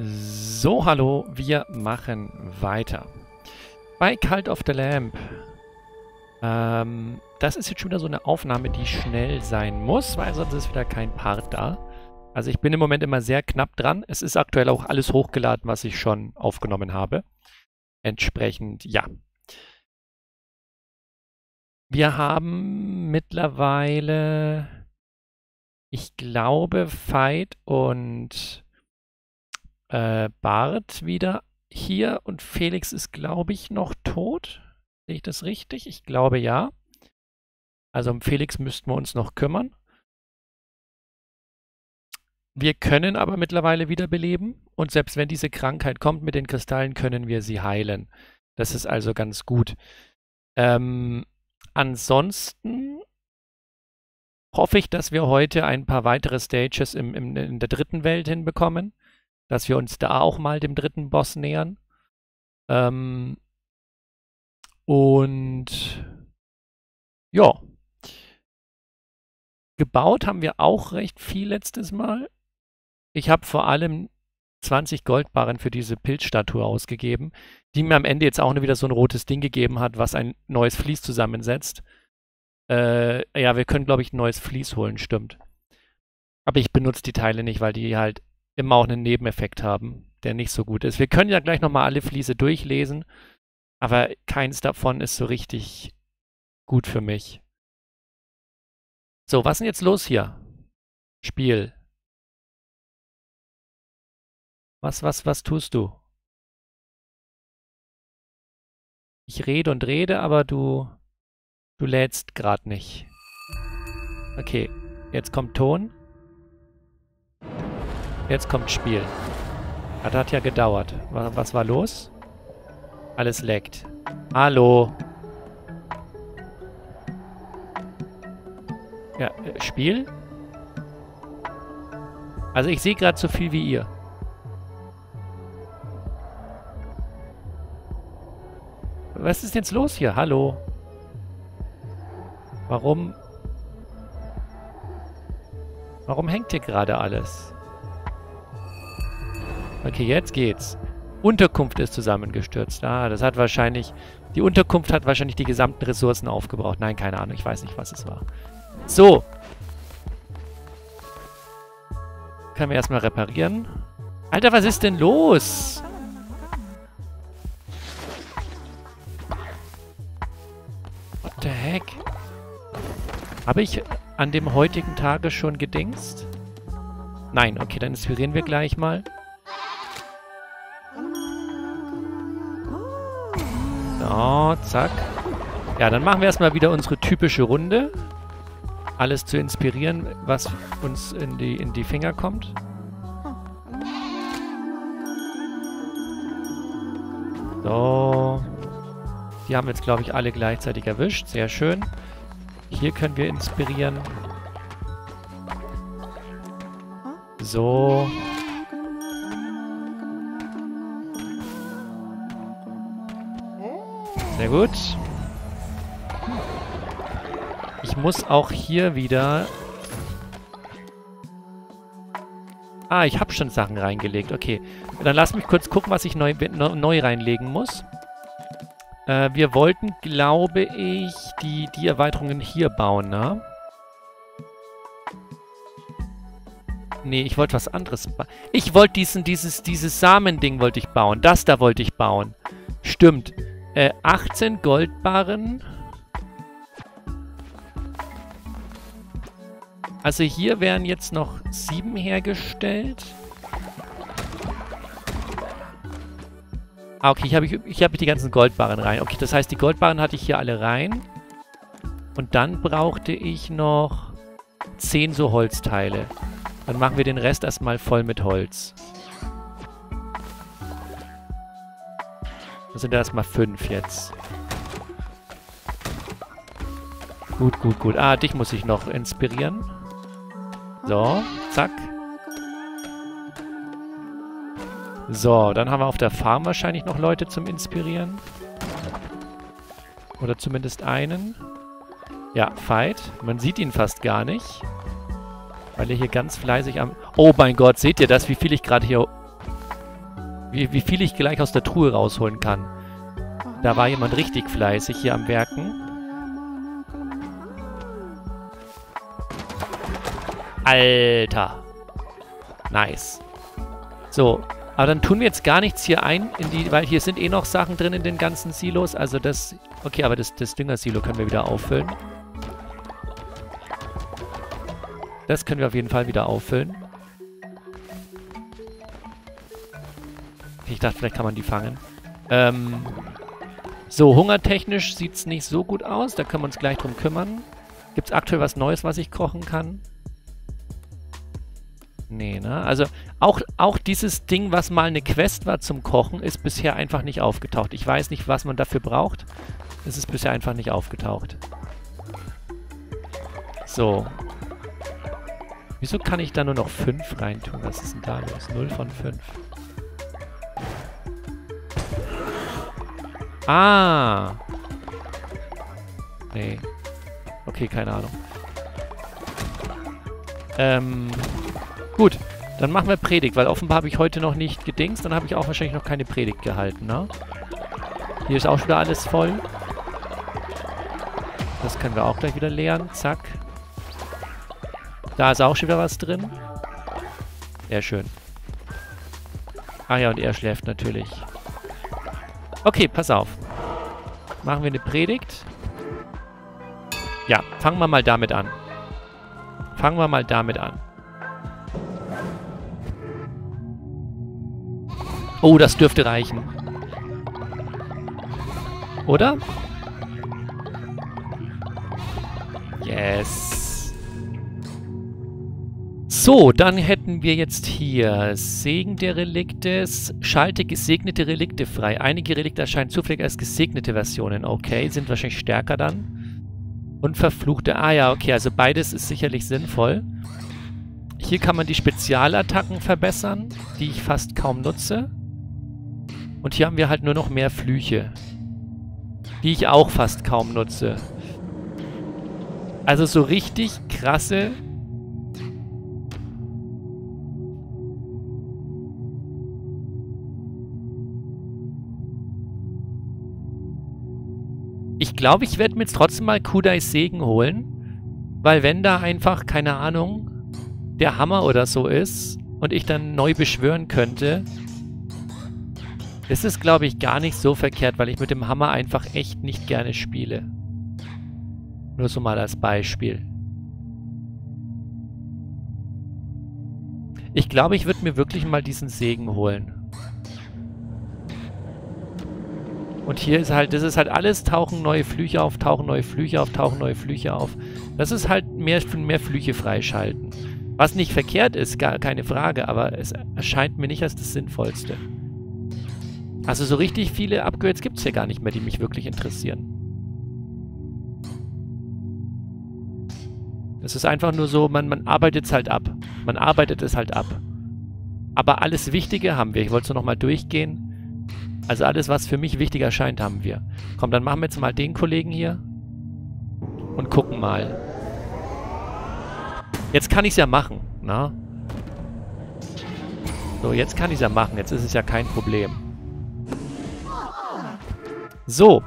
So, hallo, wir machen weiter. Bei Cult of the Lamp. Ähm, das ist jetzt schon wieder so eine Aufnahme, die schnell sein muss, weil sonst ist wieder kein Part da. Also ich bin im Moment immer sehr knapp dran. Es ist aktuell auch alles hochgeladen, was ich schon aufgenommen habe. Entsprechend, ja. Wir haben mittlerweile, ich glaube, Veit und äh, Bart wieder hier und Felix ist, glaube ich, noch tot. Sehe ich das richtig? Ich glaube ja. Also um Felix müssten wir uns noch kümmern. Wir können aber mittlerweile wiederbeleben und selbst wenn diese Krankheit kommt mit den Kristallen, können wir sie heilen. Das ist also ganz gut. Ähm, ansonsten hoffe ich, dass wir heute ein paar weitere Stages im, im, in der dritten Welt hinbekommen dass wir uns da auch mal dem dritten Boss nähern. Ähm, und ja. Gebaut haben wir auch recht viel letztes Mal. Ich habe vor allem 20 Goldbarren für diese Pilzstatue ausgegeben, die mir am Ende jetzt auch nur wieder so ein rotes Ding gegeben hat, was ein neues Vlies zusammensetzt. Äh, ja, wir können, glaube ich, ein neues Vlies holen, stimmt. Aber ich benutze die Teile nicht, weil die halt immer auch einen Nebeneffekt haben, der nicht so gut ist. Wir können ja gleich nochmal alle Fliese durchlesen, aber keins davon ist so richtig gut für mich. So, was ist denn jetzt los hier? Spiel. Was, was, was tust du? Ich rede und rede, aber du, du lädst gerade nicht. Okay, jetzt kommt Ton. Jetzt kommt Spiel. Das hat ja gedauert. Was war los? Alles leckt. Hallo. Ja, äh, Spiel? Also ich sehe gerade so viel wie ihr. Was ist jetzt los hier? Hallo? Warum... Warum hängt hier gerade alles? Okay, jetzt geht's. Unterkunft ist zusammengestürzt. Ah, das hat wahrscheinlich... Die Unterkunft hat wahrscheinlich die gesamten Ressourcen aufgebraucht. Nein, keine Ahnung. Ich weiß nicht, was es war. So. Können wir erstmal reparieren. Alter, was ist denn los? What the heck? Habe ich an dem heutigen Tage schon gedingst? Nein, okay, dann inspirieren wir gleich mal. So, zack. Ja, dann machen wir erstmal wieder unsere typische Runde. Alles zu inspirieren, was uns in die, in die Finger kommt. So. Die haben jetzt, glaube ich, alle gleichzeitig erwischt. Sehr schön. Hier können wir inspirieren. So. Sehr gut. Ich muss auch hier wieder... Ah, ich habe schon Sachen reingelegt. Okay. Dann lass mich kurz gucken, was ich neu, neu reinlegen muss. Äh, wir wollten, glaube ich, die, die Erweiterungen hier bauen, ne? Nee, ich wollte was anderes bauen. Ich wollte diesen, dieses, dieses Samending wollte ich bauen. Das da wollte ich bauen. Stimmt. Äh, 18 Goldbarren. Also hier werden jetzt noch 7 hergestellt. Ah, okay, ich habe ich, hab die ganzen Goldbarren rein. Okay, das heißt, die Goldbarren hatte ich hier alle rein. Und dann brauchte ich noch 10 so Holzteile. Dann machen wir den Rest erstmal voll mit Holz. Das sind erstmal fünf jetzt. Gut, gut, gut. Ah, dich muss ich noch inspirieren. So, zack. So, dann haben wir auf der Farm wahrscheinlich noch Leute zum Inspirieren. Oder zumindest einen. Ja, Fight. Man sieht ihn fast gar nicht. Weil er hier ganz fleißig am... Oh mein Gott, seht ihr das, wie viel ich gerade hier Wie, wie viel ich gleich aus der Truhe rausholen kann. Da war jemand richtig fleißig hier am Werken. Alter. Nice. So, aber dann tun wir jetzt gar nichts hier ein, in die, weil hier sind eh noch Sachen drin in den ganzen Silos. Also das... Okay, aber das, das Düngersilo können wir wieder auffüllen. Das können wir auf jeden Fall wieder auffüllen. Ich dachte, vielleicht kann man die fangen. Ähm, so, hungertechnisch sieht es nicht so gut aus. Da können wir uns gleich drum kümmern. Gibt es aktuell was Neues, was ich kochen kann? Nee, ne? Also auch, auch dieses Ding, was mal eine Quest war zum Kochen, ist bisher einfach nicht aufgetaucht. Ich weiß nicht, was man dafür braucht. Es ist bisher einfach nicht aufgetaucht. So. Wieso kann ich da nur noch 5 reintun? Was ist denn da los? 0 von 5. Ah. Nee. Okay, keine Ahnung. Ähm... Gut, dann machen wir Predigt, weil offenbar habe ich heute noch nicht gedingst. Dann habe ich auch wahrscheinlich noch keine Predigt gehalten, ne? Hier ist auch schon wieder alles voll. Das können wir auch gleich wieder leeren. Zack. Da ist auch schon wieder was drin. Sehr schön. Ah ja, und er schläft natürlich. Okay, pass auf. Machen wir eine Predigt. Ja, fangen wir mal damit an. Fangen wir mal damit an. Oh, das dürfte reichen. Oder? Yes. So, dann hätten wir jetzt hier Segen der Relikte, schalte gesegnete Relikte frei. Einige Relikte erscheinen zufällig als gesegnete Versionen. Okay, sind wahrscheinlich stärker dann. Und verfluchte... Ah ja, okay, also beides ist sicherlich sinnvoll. Hier kann man die Spezialattacken verbessern, die ich fast kaum nutze. Und hier haben wir halt nur noch mehr Flüche. Die ich auch fast kaum nutze. Also so richtig krasse... glaube, ich werde mir jetzt trotzdem mal Kudais Segen holen. Weil wenn da einfach, keine Ahnung, der Hammer oder so ist und ich dann neu beschwören könnte, es ist, glaube ich, gar nicht so verkehrt, weil ich mit dem Hammer einfach echt nicht gerne spiele. Nur so mal als Beispiel. Ich glaube, ich würde mir wirklich mal diesen Segen holen. Und hier ist halt, das ist halt alles, tauchen neue Flüche auf, tauchen neue Flüche auf, tauchen neue Flüche auf. Das ist halt mehr, mehr Flüche freischalten. Was nicht verkehrt ist, gar keine Frage, aber es erscheint mir nicht als das Sinnvollste. Also so richtig viele Upgrades gibt es hier gar nicht mehr, die mich wirklich interessieren. Es ist einfach nur so, man, man arbeitet es halt ab. Man arbeitet es halt ab. Aber alles Wichtige haben wir. Ich wollte es nur nochmal durchgehen. Also alles, was für mich wichtig erscheint, haben wir. Komm, dann machen wir jetzt mal den Kollegen hier. Und gucken mal. Jetzt kann ich es ja machen, na? So, jetzt kann ich es ja machen. Jetzt ist es ja kein Problem. So,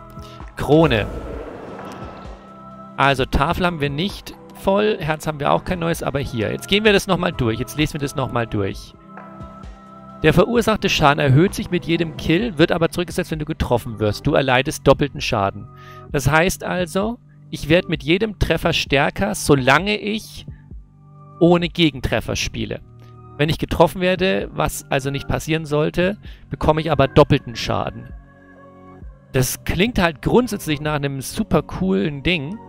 Krone. Also Tafel haben wir nicht voll, Herz haben wir auch kein neues, aber hier. Jetzt gehen wir das nochmal durch, jetzt lesen wir das nochmal durch. Der verursachte Schaden erhöht sich mit jedem Kill, wird aber zurückgesetzt, wenn du getroffen wirst. Du erleidest doppelten Schaden. Das heißt also, ich werde mit jedem Treffer stärker, solange ich ohne Gegentreffer spiele. Wenn ich getroffen werde, was also nicht passieren sollte, bekomme ich aber doppelten Schaden. Das klingt halt grundsätzlich nach einem super coolen Ding,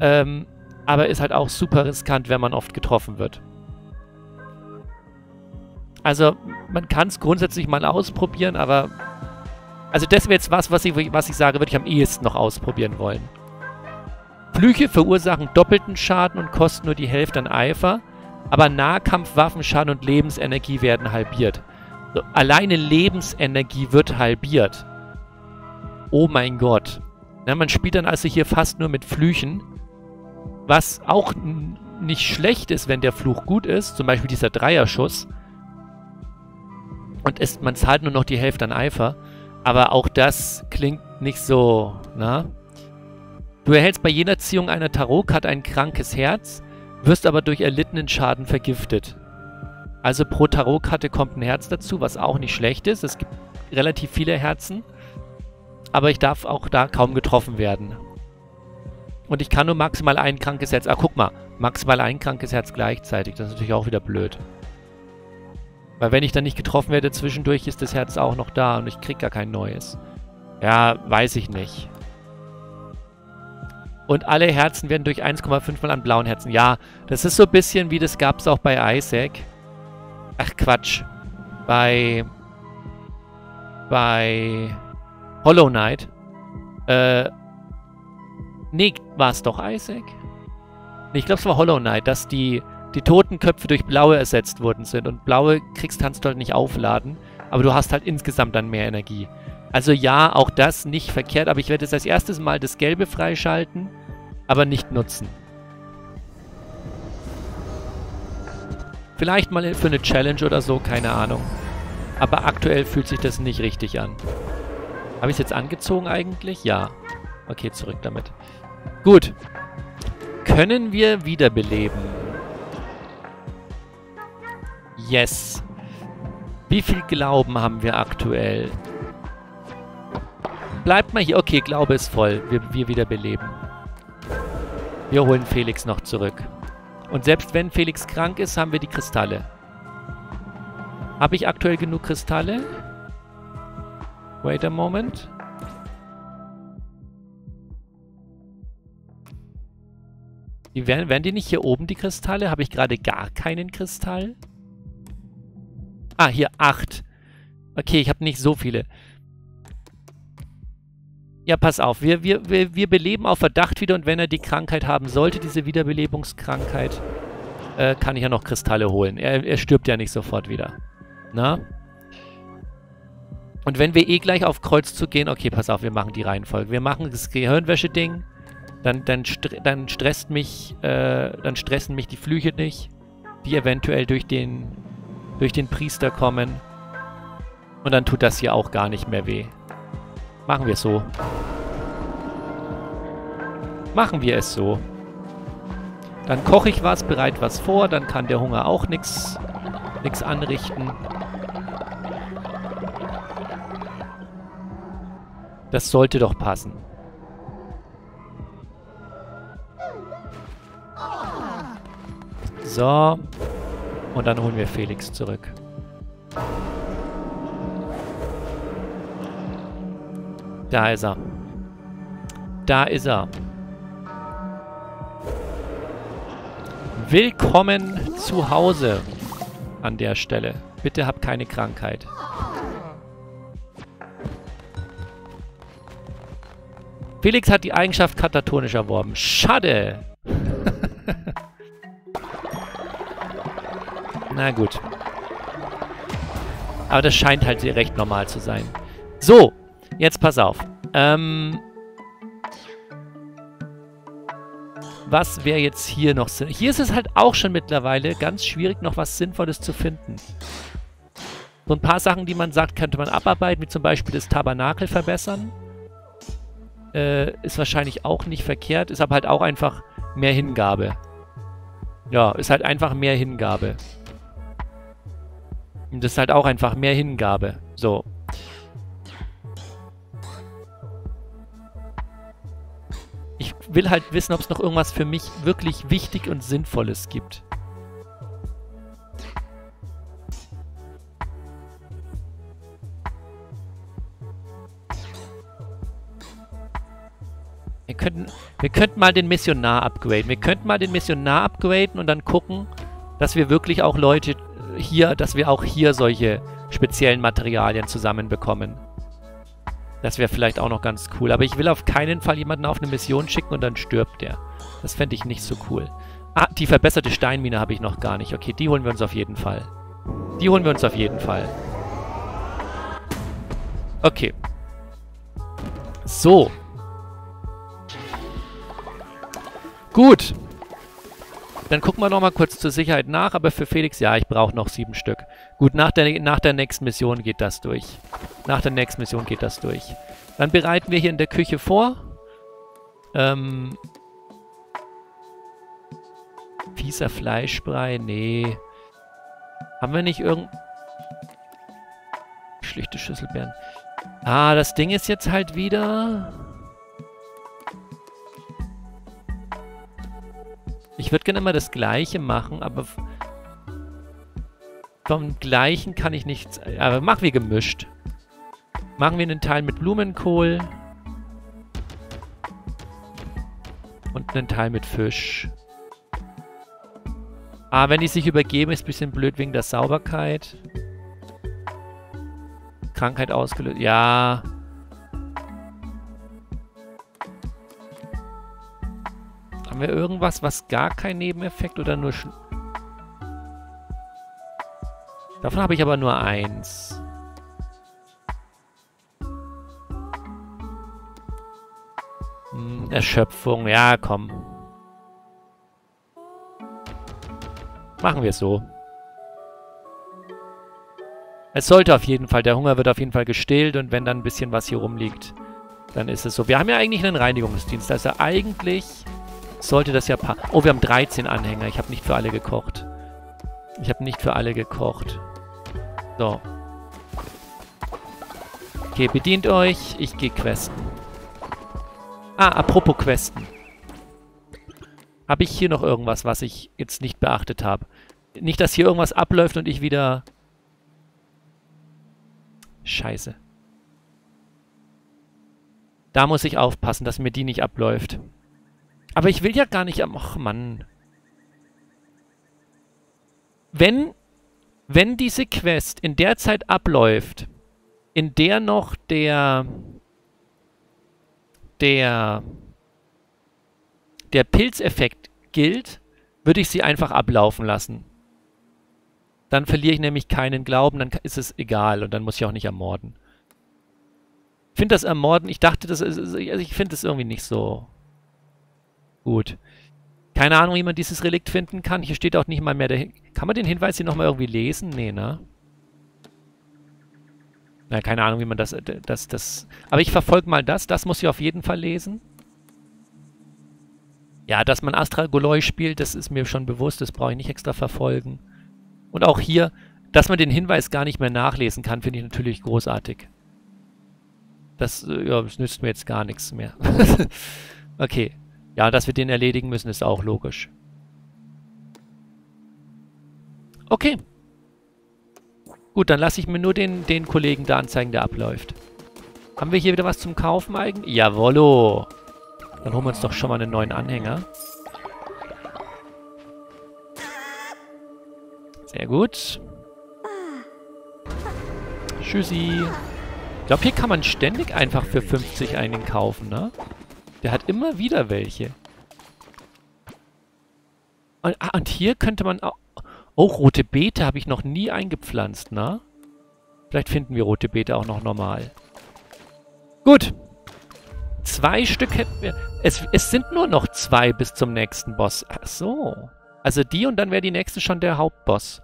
ähm, aber ist halt auch super riskant, wenn man oft getroffen wird. Also, man kann es grundsätzlich mal ausprobieren, aber... Also das wäre jetzt was, was ich, was ich sage, würde ich am ehesten noch ausprobieren wollen. Flüche verursachen doppelten Schaden und kosten nur die Hälfte an Eifer, aber Nahkampfwaffenschaden und Lebensenergie werden halbiert. So, alleine Lebensenergie wird halbiert. Oh mein Gott. Na, man spielt dann also hier fast nur mit Flüchen. Was auch nicht schlecht ist, wenn der Fluch gut ist. Zum Beispiel dieser Dreierschuss. Und es, man zahlt nur noch die Hälfte an Eifer. Aber auch das klingt nicht so, na? Du erhältst bei jeder Ziehung einer Tarotkarte ein krankes Herz, wirst aber durch erlittenen Schaden vergiftet. Also pro Tarotkarte kommt ein Herz dazu, was auch nicht schlecht ist. Es gibt relativ viele Herzen. Aber ich darf auch da kaum getroffen werden. Und ich kann nur maximal ein krankes Herz... Ah, guck mal. Maximal ein krankes Herz gleichzeitig. Das ist natürlich auch wieder blöd. Weil wenn ich dann nicht getroffen werde zwischendurch, ist das Herz auch noch da und ich krieg gar kein neues. Ja, weiß ich nicht. Und alle Herzen werden durch 1,5 mal an blauen Herzen. Ja, das ist so ein bisschen wie das gab es auch bei Isaac. Ach Quatsch. Bei... Bei... Hollow Knight. Äh... Nee, war es doch Isaac? Nee, ich glaube es war Hollow Knight, dass die die Totenköpfe durch blaue ersetzt worden sind. Und blaue kriegst kannst du halt nicht aufladen. Aber du hast halt insgesamt dann mehr Energie. Also ja, auch das nicht verkehrt. Aber ich werde jetzt als erstes mal das Gelbe freischalten. Aber nicht nutzen. Vielleicht mal für eine Challenge oder so, keine Ahnung. Aber aktuell fühlt sich das nicht richtig an. Habe ich es jetzt angezogen eigentlich? Ja. Okay, zurück damit. Gut. Können wir wiederbeleben? Yes. Wie viel Glauben haben wir aktuell? Bleibt mal hier. Okay, Glaube ist voll. Wir, wir wiederbeleben. Wir holen Felix noch zurück. Und selbst wenn Felix krank ist, haben wir die Kristalle. Habe ich aktuell genug Kristalle? Wait a moment. Die werden, werden die nicht hier oben, die Kristalle? Habe ich gerade gar keinen Kristall? Ah, hier, acht. Okay, ich habe nicht so viele. Ja, pass auf. Wir, wir, wir, wir beleben auf Verdacht wieder und wenn er die Krankheit haben sollte, diese Wiederbelebungskrankheit, äh, kann ich ja noch Kristalle holen. Er, er stirbt ja nicht sofort wieder. Na? Und wenn wir eh gleich auf Kreuz zu gehen, okay, pass auf, wir machen die Reihenfolge. Wir machen das Gehirnwäsche-Ding. Dann, dann, st dann stresst mich, äh, dann stressen mich die Flüche nicht, die eventuell durch den durch den Priester kommen. Und dann tut das hier auch gar nicht mehr weh. Machen wir es so. Machen wir es so. Dann koche ich was, bereite was vor, dann kann der Hunger auch nichts nix anrichten. Das sollte doch passen. So. Und dann holen wir Felix zurück. Da ist er. Da ist er. Willkommen zu Hause an der Stelle. Bitte hab keine Krankheit. Felix hat die Eigenschaft katatonisch erworben. Schade. Na gut. Aber das scheint halt recht normal zu sein. So, jetzt pass auf. Ähm, was wäre jetzt hier noch Sinn? Hier ist es halt auch schon mittlerweile ganz schwierig, noch was Sinnvolles zu finden. So ein paar Sachen, die man sagt, könnte man abarbeiten, wie zum Beispiel das Tabernakel verbessern. Äh, ist wahrscheinlich auch nicht verkehrt, ist aber halt auch einfach mehr Hingabe. Ja, ist halt einfach mehr Hingabe. Und das ist halt auch einfach mehr Hingabe. So. Ich will halt wissen, ob es noch irgendwas für mich wirklich wichtig und sinnvolles gibt. Wir könnten, wir könnten mal den Missionar upgraden. Wir könnten mal den Missionar upgraden und dann gucken, dass wir wirklich auch Leute hier, dass wir auch hier solche speziellen Materialien zusammenbekommen. Das wäre vielleicht auch noch ganz cool. Aber ich will auf keinen Fall jemanden auf eine Mission schicken und dann stirbt der. Das fände ich nicht so cool. Ah, die verbesserte Steinmine habe ich noch gar nicht. Okay, die holen wir uns auf jeden Fall. Die holen wir uns auf jeden Fall. Okay. So. Gut. Dann gucken wir nochmal kurz zur Sicherheit nach, aber für Felix, ja, ich brauche noch sieben Stück. Gut, nach der, nach der nächsten Mission geht das durch. Nach der nächsten Mission geht das durch. Dann bereiten wir hier in der Küche vor. Ähm. Fieser Fleischbrei, nee. Haben wir nicht irgend... Schlichte Schüsselbeeren. Ah, das Ding ist jetzt halt wieder... Ich würde gerne immer das Gleiche machen, aber vom Gleichen kann ich nichts... Aber machen wir gemischt. Machen wir einen Teil mit Blumenkohl. Und einen Teil mit Fisch. Ah, wenn die sich übergeben, ist ein bisschen blöd wegen der Sauberkeit. Krankheit ausgelöst. Ja. Haben wir irgendwas, was gar kein Nebeneffekt oder nur... Sch Davon habe ich aber nur eins. Hm, Erschöpfung. Ja, komm. Machen wir es so. Es sollte auf jeden Fall, der Hunger wird auf jeden Fall gestillt und wenn dann ein bisschen was hier rumliegt, dann ist es so. Wir haben ja eigentlich einen Reinigungsdienst, also eigentlich sollte das ja passen. Oh, wir haben 13 Anhänger. Ich habe nicht für alle gekocht. Ich habe nicht für alle gekocht. So. Okay, bedient euch. Ich gehe questen. Ah, apropos questen. Habe ich hier noch irgendwas, was ich jetzt nicht beachtet habe? Nicht, dass hier irgendwas abläuft und ich wieder... Scheiße. Da muss ich aufpassen, dass mir die nicht abläuft. Aber ich will ja gar nicht am... Ach, Mann. Wenn, wenn diese Quest in der Zeit abläuft, in der noch der... Der... Der Pilzeffekt gilt, würde ich sie einfach ablaufen lassen. Dann verliere ich nämlich keinen Glauben, dann ist es egal und dann muss ich auch nicht ermorden. Ich finde das Ermorden, ich dachte, das ist, also ich finde das irgendwie nicht so gut. Keine Ahnung, wie man dieses Relikt finden kann. Hier steht auch nicht mal mehr der... Kann man den Hinweis hier nochmal irgendwie lesen? Nee, ne? Na, keine Ahnung, wie man das, das, das... Aber ich verfolge mal das. Das muss ich auf jeden Fall lesen. Ja, dass man Astral Goloi spielt, das ist mir schon bewusst. Das brauche ich nicht extra verfolgen. Und auch hier, dass man den Hinweis gar nicht mehr nachlesen kann, finde ich natürlich großartig. Das, äh, ja, das nützt mir jetzt gar nichts mehr. okay. Ja, dass wir den erledigen müssen, ist auch logisch. Okay. Gut, dann lasse ich mir nur den, den Kollegen da anzeigen, der abläuft. Haben wir hier wieder was zum Kaufen eigentlich? Jawollo. Dann holen wir uns doch schon mal einen neuen Anhänger. Sehr gut. Tschüssi. Ich glaube, hier kann man ständig einfach für 50 einen kaufen, ne? Der hat immer wieder welche. Und, ah, und hier könnte man auch... Oh, rote Beete habe ich noch nie eingepflanzt, ne? Vielleicht finden wir rote Beete auch noch normal. Gut. Zwei Stück hätten wir... Es, es sind nur noch zwei bis zum nächsten Boss. Ach so. Also die und dann wäre die nächste schon der Hauptboss.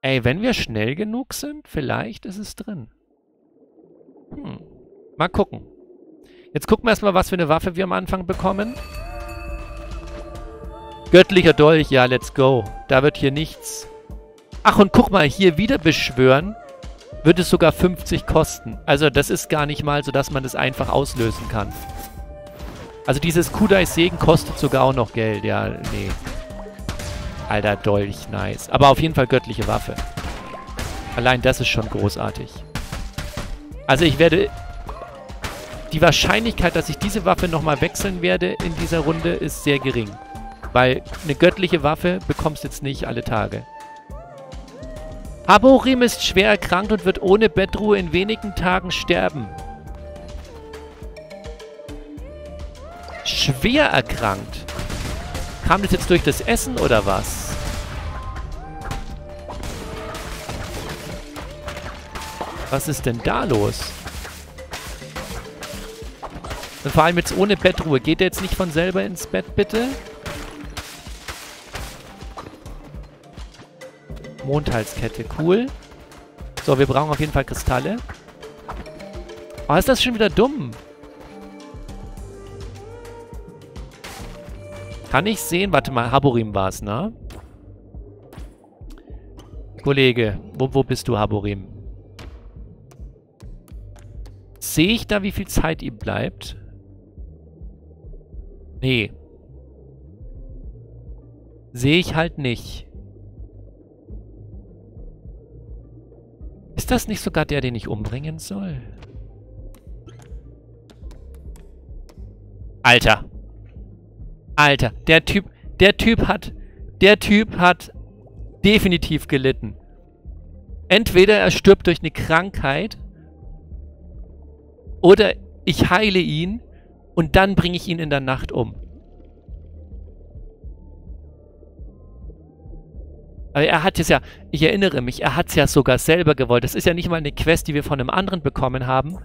Ey, wenn wir schnell genug sind, vielleicht ist es drin. Hm. Mal gucken. Jetzt gucken wir erstmal, was für eine Waffe wir am Anfang bekommen. Göttlicher Dolch, ja, let's go. Da wird hier nichts... Ach, und guck mal, hier wieder beschwören, wird es sogar 50 kosten. Also das ist gar nicht mal so, dass man das einfach auslösen kann. Also dieses Kudai-Segen kostet sogar auch noch Geld. Ja, nee. Alter, Dolch, nice. Aber auf jeden Fall göttliche Waffe. Allein das ist schon großartig. Also ich werde... Die Wahrscheinlichkeit, dass ich diese Waffe nochmal wechseln werde in dieser Runde, ist sehr gering. Weil eine göttliche Waffe bekommst jetzt nicht alle Tage. Haborim ist schwer erkrankt und wird ohne Bettruhe in wenigen Tagen sterben. Schwer erkrankt? Kam das jetzt durch das Essen oder was? Was ist denn da los? Und vor allem jetzt ohne Bettruhe. Geht der jetzt nicht von selber ins Bett, bitte? Mondhalskette, cool. So, wir brauchen auf jeden Fall Kristalle. Oh, ist das schon wieder dumm? Kann ich sehen? Warte mal, Haborim war es, ne? Kollege, wo, wo bist du, Haborim? Sehe ich da, wie viel Zeit ihm bleibt? Nee. Sehe ich halt nicht. Ist das nicht sogar der, den ich umbringen soll? Alter. Alter, der Typ, der Typ hat, der Typ hat definitiv gelitten. Entweder er stirbt durch eine Krankheit oder ich heile ihn und dann bringe ich ihn in der Nacht um. Aber er hat es ja, ich erinnere mich, er hat es ja sogar selber gewollt. Das ist ja nicht mal eine Quest, die wir von einem anderen bekommen haben.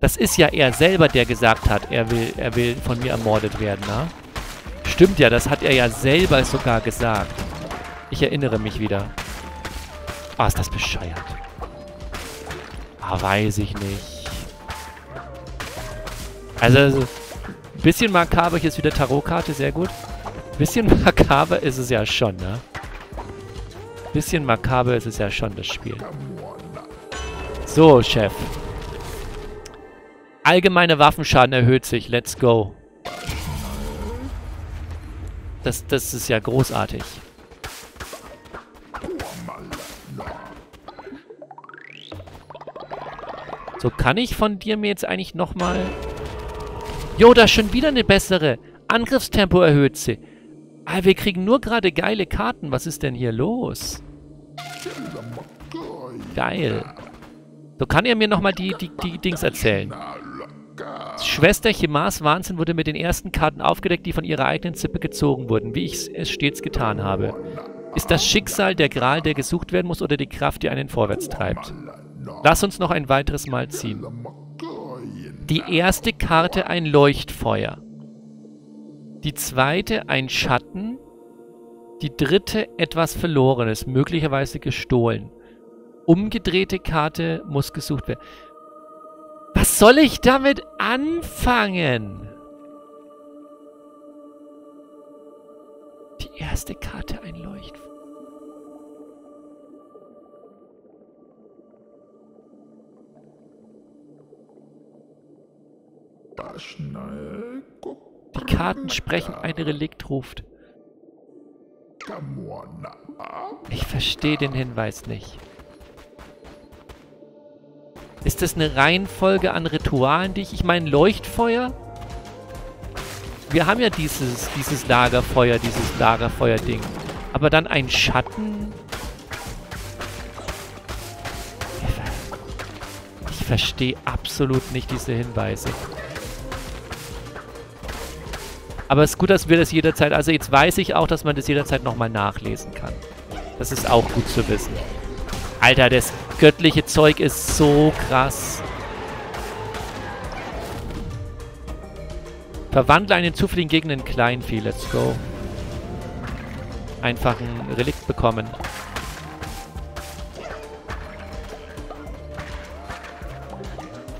Das ist ja er selber, der gesagt hat, er will, er will von mir ermordet werden, ne? Stimmt ja, das hat er ja selber sogar gesagt. Ich erinnere mich wieder. Ah, ist das bescheuert. Ah, weiß ich nicht. Also, also bisschen makaber, hier ist wieder Tarotkarte, sehr gut. Bisschen makaber ist es ja schon, ne? Bisschen makaber ist es ja schon, das Spiel. So, Chef. Allgemeine Waffenschaden erhöht sich. Let's go. Das, das ist ja großartig. So, kann ich von dir mir jetzt eigentlich nochmal... Jo, da ist schon wieder eine bessere. Angriffstempo erhöht sie. Ah, wir kriegen nur gerade geile Karten. Was ist denn hier los? Geil. So, kann er mir nochmal die, die, die Dings erzählen? Schwester Chimas Wahnsinn wurde mit den ersten Karten aufgedeckt, die von ihrer eigenen Zippe gezogen wurden, wie ich es stets getan habe. Ist das Schicksal der Gral, der gesucht werden muss, oder die Kraft, die einen vorwärts treibt? Lass uns noch ein weiteres Mal ziehen. Die erste Karte ein Leuchtfeuer. Die zweite ein Schatten. Die dritte etwas Verlorenes, möglicherweise gestohlen. Umgedrehte Karte muss gesucht werden. Was soll ich damit anfangen? Die erste Karte ein Leuchtfeuer. Die Karten sprechen, ein Relikt ruft. Ich verstehe den Hinweis nicht. Ist das eine Reihenfolge an Ritualen, die ich... Ich meine, Leuchtfeuer? Wir haben ja dieses, dieses Lagerfeuer, dieses Lagerfeuer-Ding. Aber dann ein Schatten? Ich verstehe absolut nicht diese Hinweise. Aber es ist gut, dass wir das jederzeit... Also jetzt weiß ich auch, dass man das jederzeit nochmal nachlesen kann. Das ist auch gut zu wissen. Alter, das göttliche Zeug ist so krass. Verwandle einen zufälligen Gegner in Kleinvieh. Let's go. Einfach ein Relikt bekommen.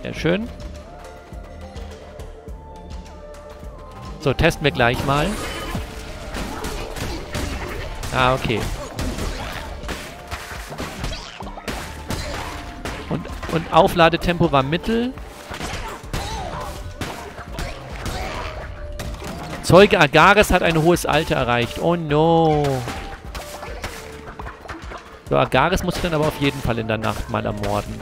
Sehr schön. So, testen wir gleich mal. Ah, okay. Und, und Aufladetempo war mittel. Zeuge Agares hat ein hohes Alter erreicht. Oh no. So, Agares muss ich dann aber auf jeden Fall in der Nacht mal ermorden.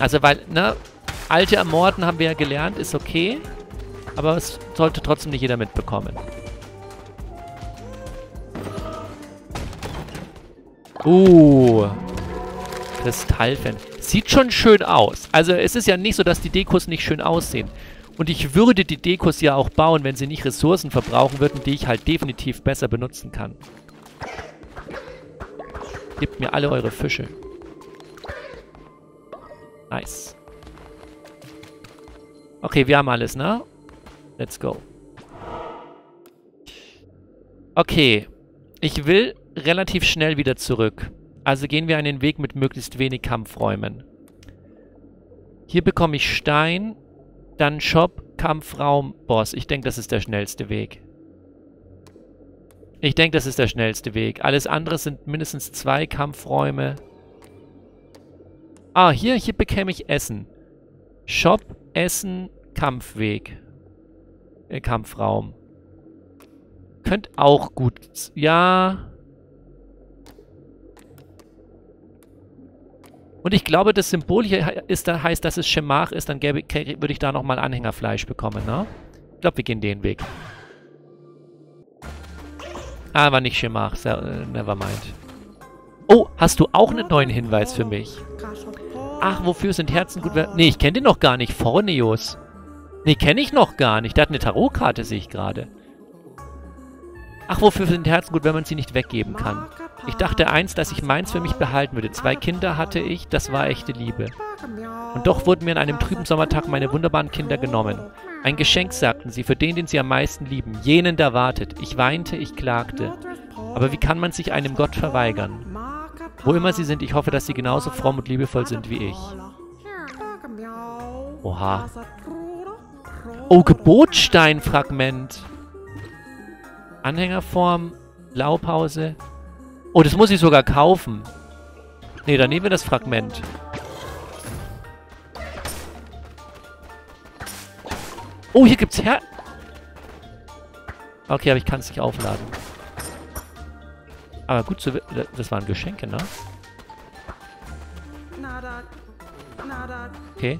Also, weil, ne, alte Ermorden haben wir ja gelernt, ist okay. Aber es sollte trotzdem nicht jeder mitbekommen. Uh. Kristallfan. Sieht schon schön aus. Also es ist ja nicht so, dass die Dekos nicht schön aussehen. Und ich würde die Dekos ja auch bauen, wenn sie nicht Ressourcen verbrauchen würden, die ich halt definitiv besser benutzen kann. Gebt mir alle eure Fische. Nice. Okay, wir haben alles, ne? Let's go. Okay. Ich will relativ schnell wieder zurück. Also gehen wir einen Weg mit möglichst wenig Kampfräumen. Hier bekomme ich Stein, dann Shop, Kampfraum, Boss. Ich denke, das ist der schnellste Weg. Ich denke, das ist der schnellste Weg. Alles andere sind mindestens zwei Kampfräume. Ah, hier, hier bekäme ich Essen. Shop, Essen, Kampfweg. Äh, Kampfraum. Könnte auch gut... Ja... Und ich glaube, das Symbol hier ist, heißt, dass es Schemach ist, dann gäbe, würde ich da nochmal Anhängerfleisch bekommen, ne? Ich glaube, wir gehen den Weg. Ah, war nicht Schemach. So, uh, never mind. Oh, hast du auch einen neuen Hinweis für mich? Ach, wofür sind Herzen gut? Nee, ich kenne den noch gar nicht. Forneus. Nee, kenne ich noch gar nicht. Der hat eine Tarotkarte, sehe ich gerade. Ach, wofür sind Herzen gut, wenn man sie nicht weggeben kann? Ich dachte einst, dass ich meins für mich behalten würde. Zwei Kinder hatte ich, das war echte Liebe. Und doch wurden mir an einem trüben Sommertag meine wunderbaren Kinder genommen. Ein Geschenk, sagten sie, für den, den sie am meisten lieben. Jenen, der wartet. Ich weinte, ich klagte. Aber wie kann man sich einem Gott verweigern? Wo immer sie sind, ich hoffe, dass sie genauso fromm und liebevoll sind wie ich. Oha. Oh, Gebotsteinfragment. Anhängerform, Blaupause. Oh, das muss ich sogar kaufen. Ne, dann nehmen wir das Fragment. Oh, hier gibt's Her... Okay, aber ich kann es nicht aufladen. Aber gut zu... Das waren Geschenke, ne? Okay.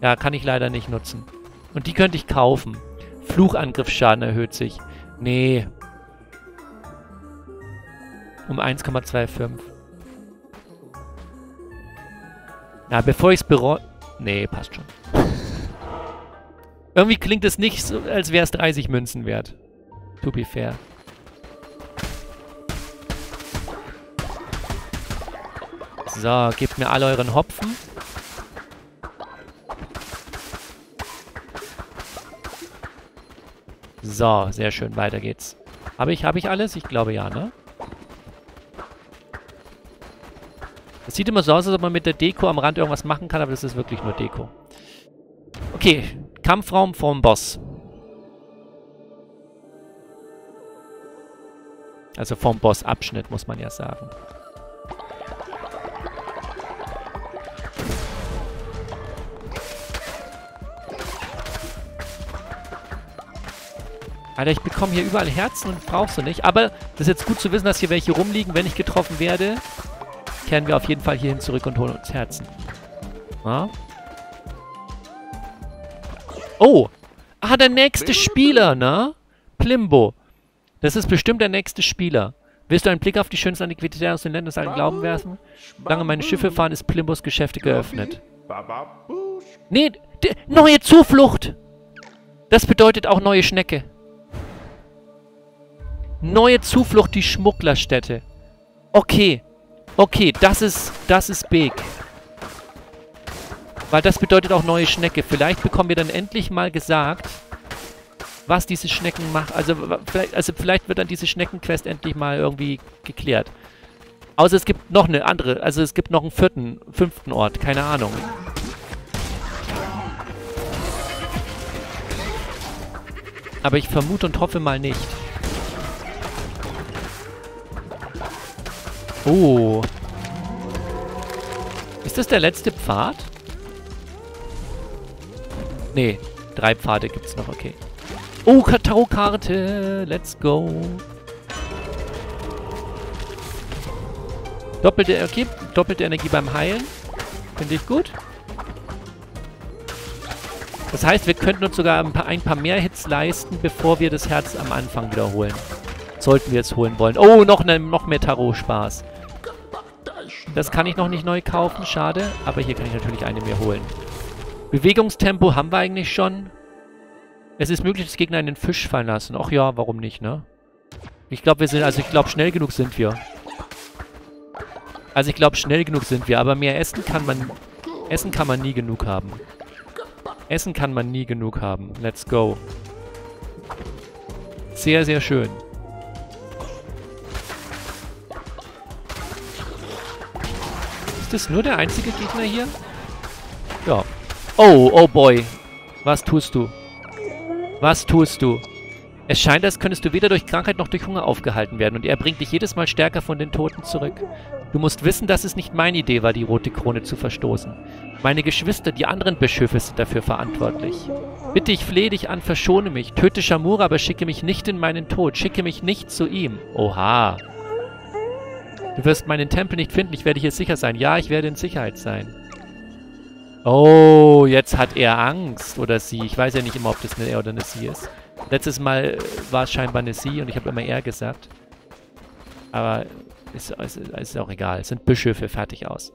Ja, kann ich leider nicht nutzen. Und die könnte ich kaufen. Fluchangriffsschaden erhöht sich. Nee, um 1,25. Na, bevor ich es bereue... Nee, passt schon. Irgendwie klingt es nicht so, als wäre es 30 Münzen wert. To be fair. So, gebt mir alle euren Hopfen. So, sehr schön, weiter geht's. Habe ich, hab ich alles? Ich glaube ja, ne? Es sieht immer so aus, als ob man mit der Deko am Rand irgendwas machen kann, aber das ist wirklich nur Deko. Okay, Kampfraum vom Boss. Also vom Bossabschnitt, muss man ja sagen. Alter, ich bekomme hier überall Herzen und brauchst du nicht. Aber das ist jetzt gut zu wissen, dass hier welche rumliegen, wenn ich getroffen werde kehren wir auf jeden Fall hierhin zurück und holen uns Herzen. Na? Oh! Ah, der nächste Spieler, ne? Plimbo. Das ist bestimmt der nächste Spieler. Willst du einen Blick auf die schönsten Antiquitäten aus den Ländern allen Glauben werfen? Lange meine Schiffe fahren, ist Plimbos Geschäfte geöffnet. Nee, neue Zuflucht! Das bedeutet auch neue Schnecke. Neue Zuflucht, die Schmugglerstätte. Okay. Okay, das ist, das ist big. Weil das bedeutet auch neue Schnecke. Vielleicht bekommen wir dann endlich mal gesagt, was diese Schnecken machen. Also vielleicht, also vielleicht wird dann diese Schneckenquest endlich mal irgendwie geklärt. Außer es gibt noch eine andere. Also es gibt noch einen vierten, fünften Ort. Keine Ahnung. Aber ich vermute und hoffe mal nicht. Oh. Ist das der letzte Pfad? Nee, drei Pfade gibt's noch, okay. Oh, Kataukarte. Let's go. Doppelte, okay, doppelte Energie beim Heilen. Finde ich gut. Das heißt, wir könnten uns sogar ein paar, ein paar mehr Hits leisten, bevor wir das Herz am Anfang wiederholen. Sollten wir es holen wollen. Oh, noch, ne, noch mehr Tarot-Spaß. Das kann ich noch nicht neu kaufen, schade. Aber hier kann ich natürlich eine mir holen. Bewegungstempo haben wir eigentlich schon. Es ist möglich, dass Gegner einen Fisch fallen lassen. Ach ja, warum nicht, ne? Ich glaube, wir sind, also ich glaube, schnell genug sind wir. Also ich glaube, schnell genug sind wir. Aber mehr Essen kann man, Essen kann man nie genug haben. Essen kann man nie genug haben. Let's go. Sehr, sehr schön. Ist das nur der einzige Gegner hier? Ja. Oh, oh boy. Was tust du? Was tust du? Es scheint, als könntest du weder durch Krankheit noch durch Hunger aufgehalten werden und er bringt dich jedes Mal stärker von den Toten zurück. Du musst wissen, dass es nicht meine Idee war, die rote Krone zu verstoßen. Meine Geschwister, die anderen Bischöfe, sind dafür verantwortlich. Bitte, ich flehe dich an, verschone mich. Töte Shamura, aber schicke mich nicht in meinen Tod. Schicke mich nicht zu ihm. Oha. Du wirst meinen Tempel nicht finden, ich werde hier sicher sein. Ja, ich werde in Sicherheit sein. Oh, jetzt hat er Angst. Oder sie. Ich weiß ja nicht immer, ob das eine er oder eine sie ist. Letztes Mal war es scheinbar eine sie und ich habe immer er gesagt. Aber ist, ist, ist auch egal. Es sind Bischöfe, fertig aus.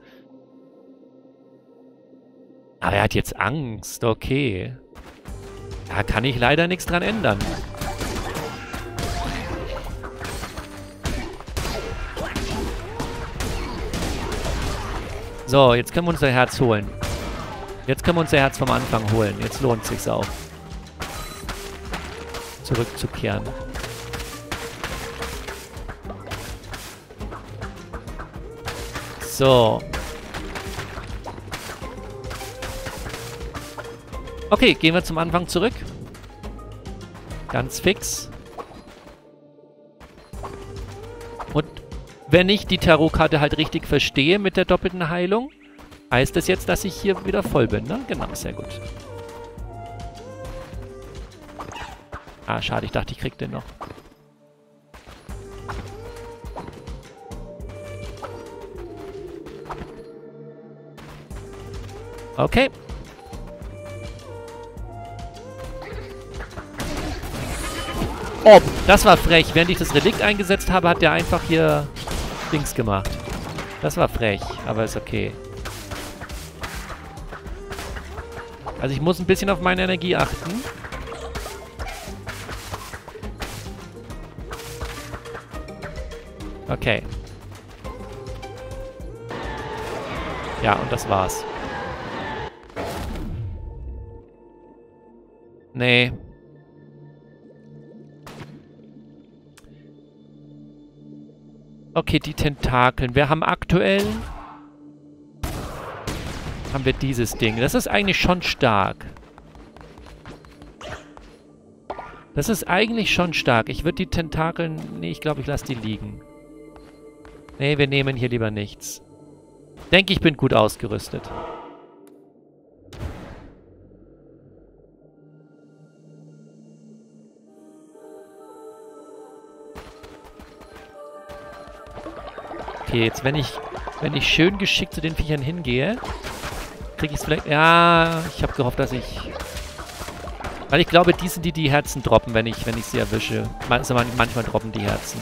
Aber er hat jetzt Angst. Okay. Da kann ich leider nichts dran ändern. So, jetzt können wir unser Herz holen. Jetzt können wir unser Herz vom Anfang holen. Jetzt lohnt es sich auch. Zurückzukehren. So. Okay, gehen wir zum Anfang zurück. Ganz fix. Wenn ich die Tarotkarte halt richtig verstehe mit der doppelten Heilung, heißt das jetzt, dass ich hier wieder voll bin, ne? Genau, sehr gut. Ah, schade, ich dachte, ich krieg den noch. Okay. Oh, das war frech. Während ich das Relikt eingesetzt habe, hat der einfach hier Dings gemacht. Das war frech, aber ist okay. Also ich muss ein bisschen auf meine Energie achten. Okay. Ja, und das war's. Nee. Okay, die Tentakeln. Wir haben aktuell... Haben wir dieses Ding. Das ist eigentlich schon stark. Das ist eigentlich schon stark. Ich würde die Tentakeln... Nee, ich glaube, ich lasse die liegen. Nee, wir nehmen hier lieber nichts. Denke, ich bin gut ausgerüstet. Okay, jetzt wenn ich, wenn ich schön geschickt zu den Viechern hingehe, kriege ich es vielleicht... Ja, ich habe gehofft, dass ich... Weil ich glaube, die sind die, die Herzen droppen, wenn ich, wenn ich sie erwische. Also manchmal droppen die Herzen.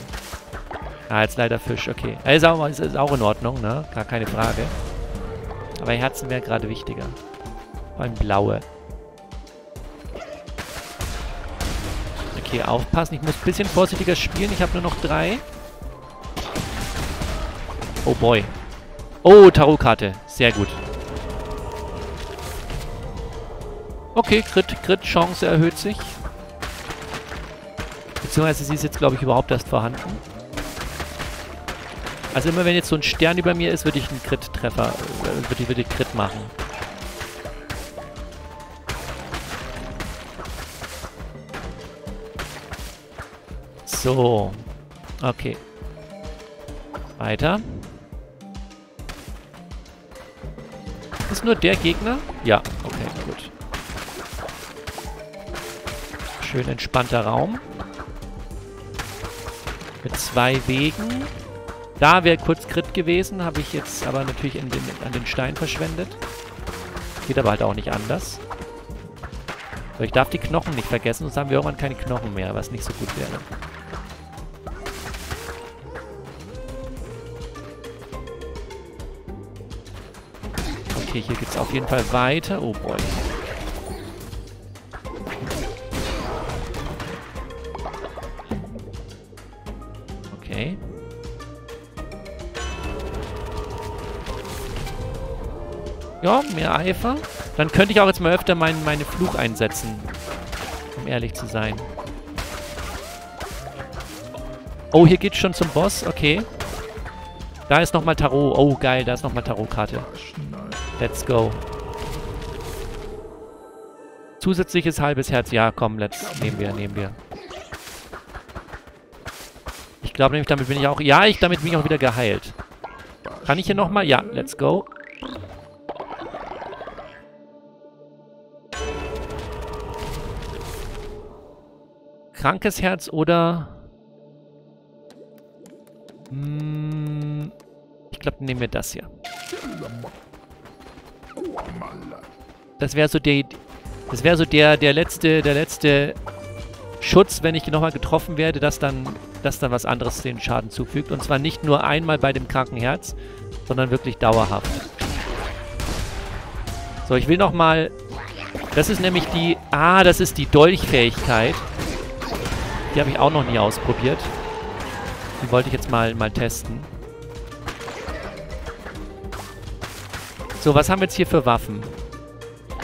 Ah, jetzt leider Fisch, okay. Ist auch, ist auch in Ordnung, ne? Gar keine Frage. Aber Herzen wäre gerade wichtiger. Vor allem blaue. Okay, aufpassen. Ich muss ein bisschen vorsichtiger spielen. Ich habe nur noch drei. Oh boy. Oh, Tarotkarte. Sehr gut. Okay, Crit, Crit, Chance erhöht sich. Beziehungsweise sie ist jetzt, glaube ich, überhaupt erst vorhanden. Also immer wenn jetzt so ein Stern über mir ist, würde ich einen Crit-Treffer, äh, würde ich, würde ich Crit machen. So. Okay. Weiter. Nur der Gegner? Ja, okay, gut. Schön entspannter Raum. Mit zwei Wegen. Da wäre kurz Crit gewesen, habe ich jetzt aber natürlich den, an den Stein verschwendet. Geht aber halt auch nicht anders. So, ich darf die Knochen nicht vergessen, sonst haben wir irgendwann keine Knochen mehr, was nicht so gut wäre. Okay, hier geht es auf jeden Fall weiter. Oh boy. Okay. Ja, mehr Eifer. Dann könnte ich auch jetzt mal öfter mein, meine Fluch einsetzen. Um ehrlich zu sein. Oh, hier geht's schon zum Boss. Okay. Da ist nochmal Tarot. Oh, geil, da ist nochmal Tarotkarte. Let's go. Zusätzliches halbes Herz. Ja, komm, let's. Nehmen wir, nehmen wir. Ich glaube nämlich, damit bin ich auch... Ja, ich damit bin ich auch wieder geheilt. Kann ich hier nochmal? Ja, let's go. Krankes Herz oder... Hm, ich glaube, nehmen wir das hier. Das wäre so der... Das wäre so der, der letzte, der letzte Schutz, wenn ich nochmal getroffen werde, dass dann, dass dann was anderes den Schaden zufügt. Und zwar nicht nur einmal bei dem kranken Herz, sondern wirklich dauerhaft. So, ich will nochmal... Das ist nämlich die... Ah, das ist die Dolchfähigkeit. Die habe ich auch noch nie ausprobiert. Die wollte ich jetzt mal, mal testen. So, was haben wir jetzt hier für Waffen?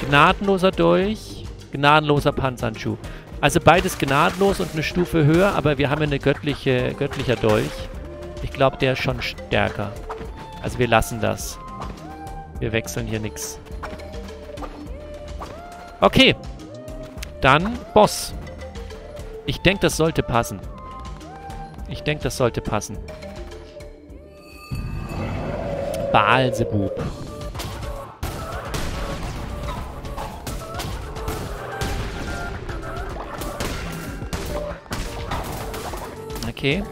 Gnadenloser Dolch, gnadenloser Panzerhandschuh. Also beides gnadenlos und eine Stufe höher, aber wir haben eine göttliche, göttlicher Dolch. Ich glaube, der ist schon stärker. Also wir lassen das. Wir wechseln hier nichts. Okay. Dann Boss. Ich denke, das sollte passen. Ich denke, das sollte passen. Baalsebub. Okay.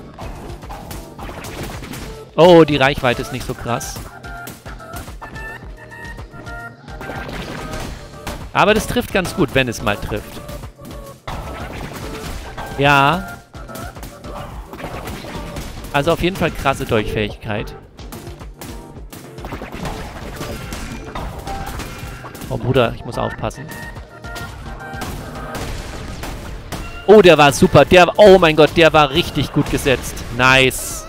Oh, die Reichweite ist nicht so krass. Aber das trifft ganz gut, wenn es mal trifft. Ja. Also auf jeden Fall krasse Durchfähigkeit. Oh Bruder, ich muss aufpassen. Oh, der war super. Der, oh mein Gott, der war richtig gut gesetzt. Nice.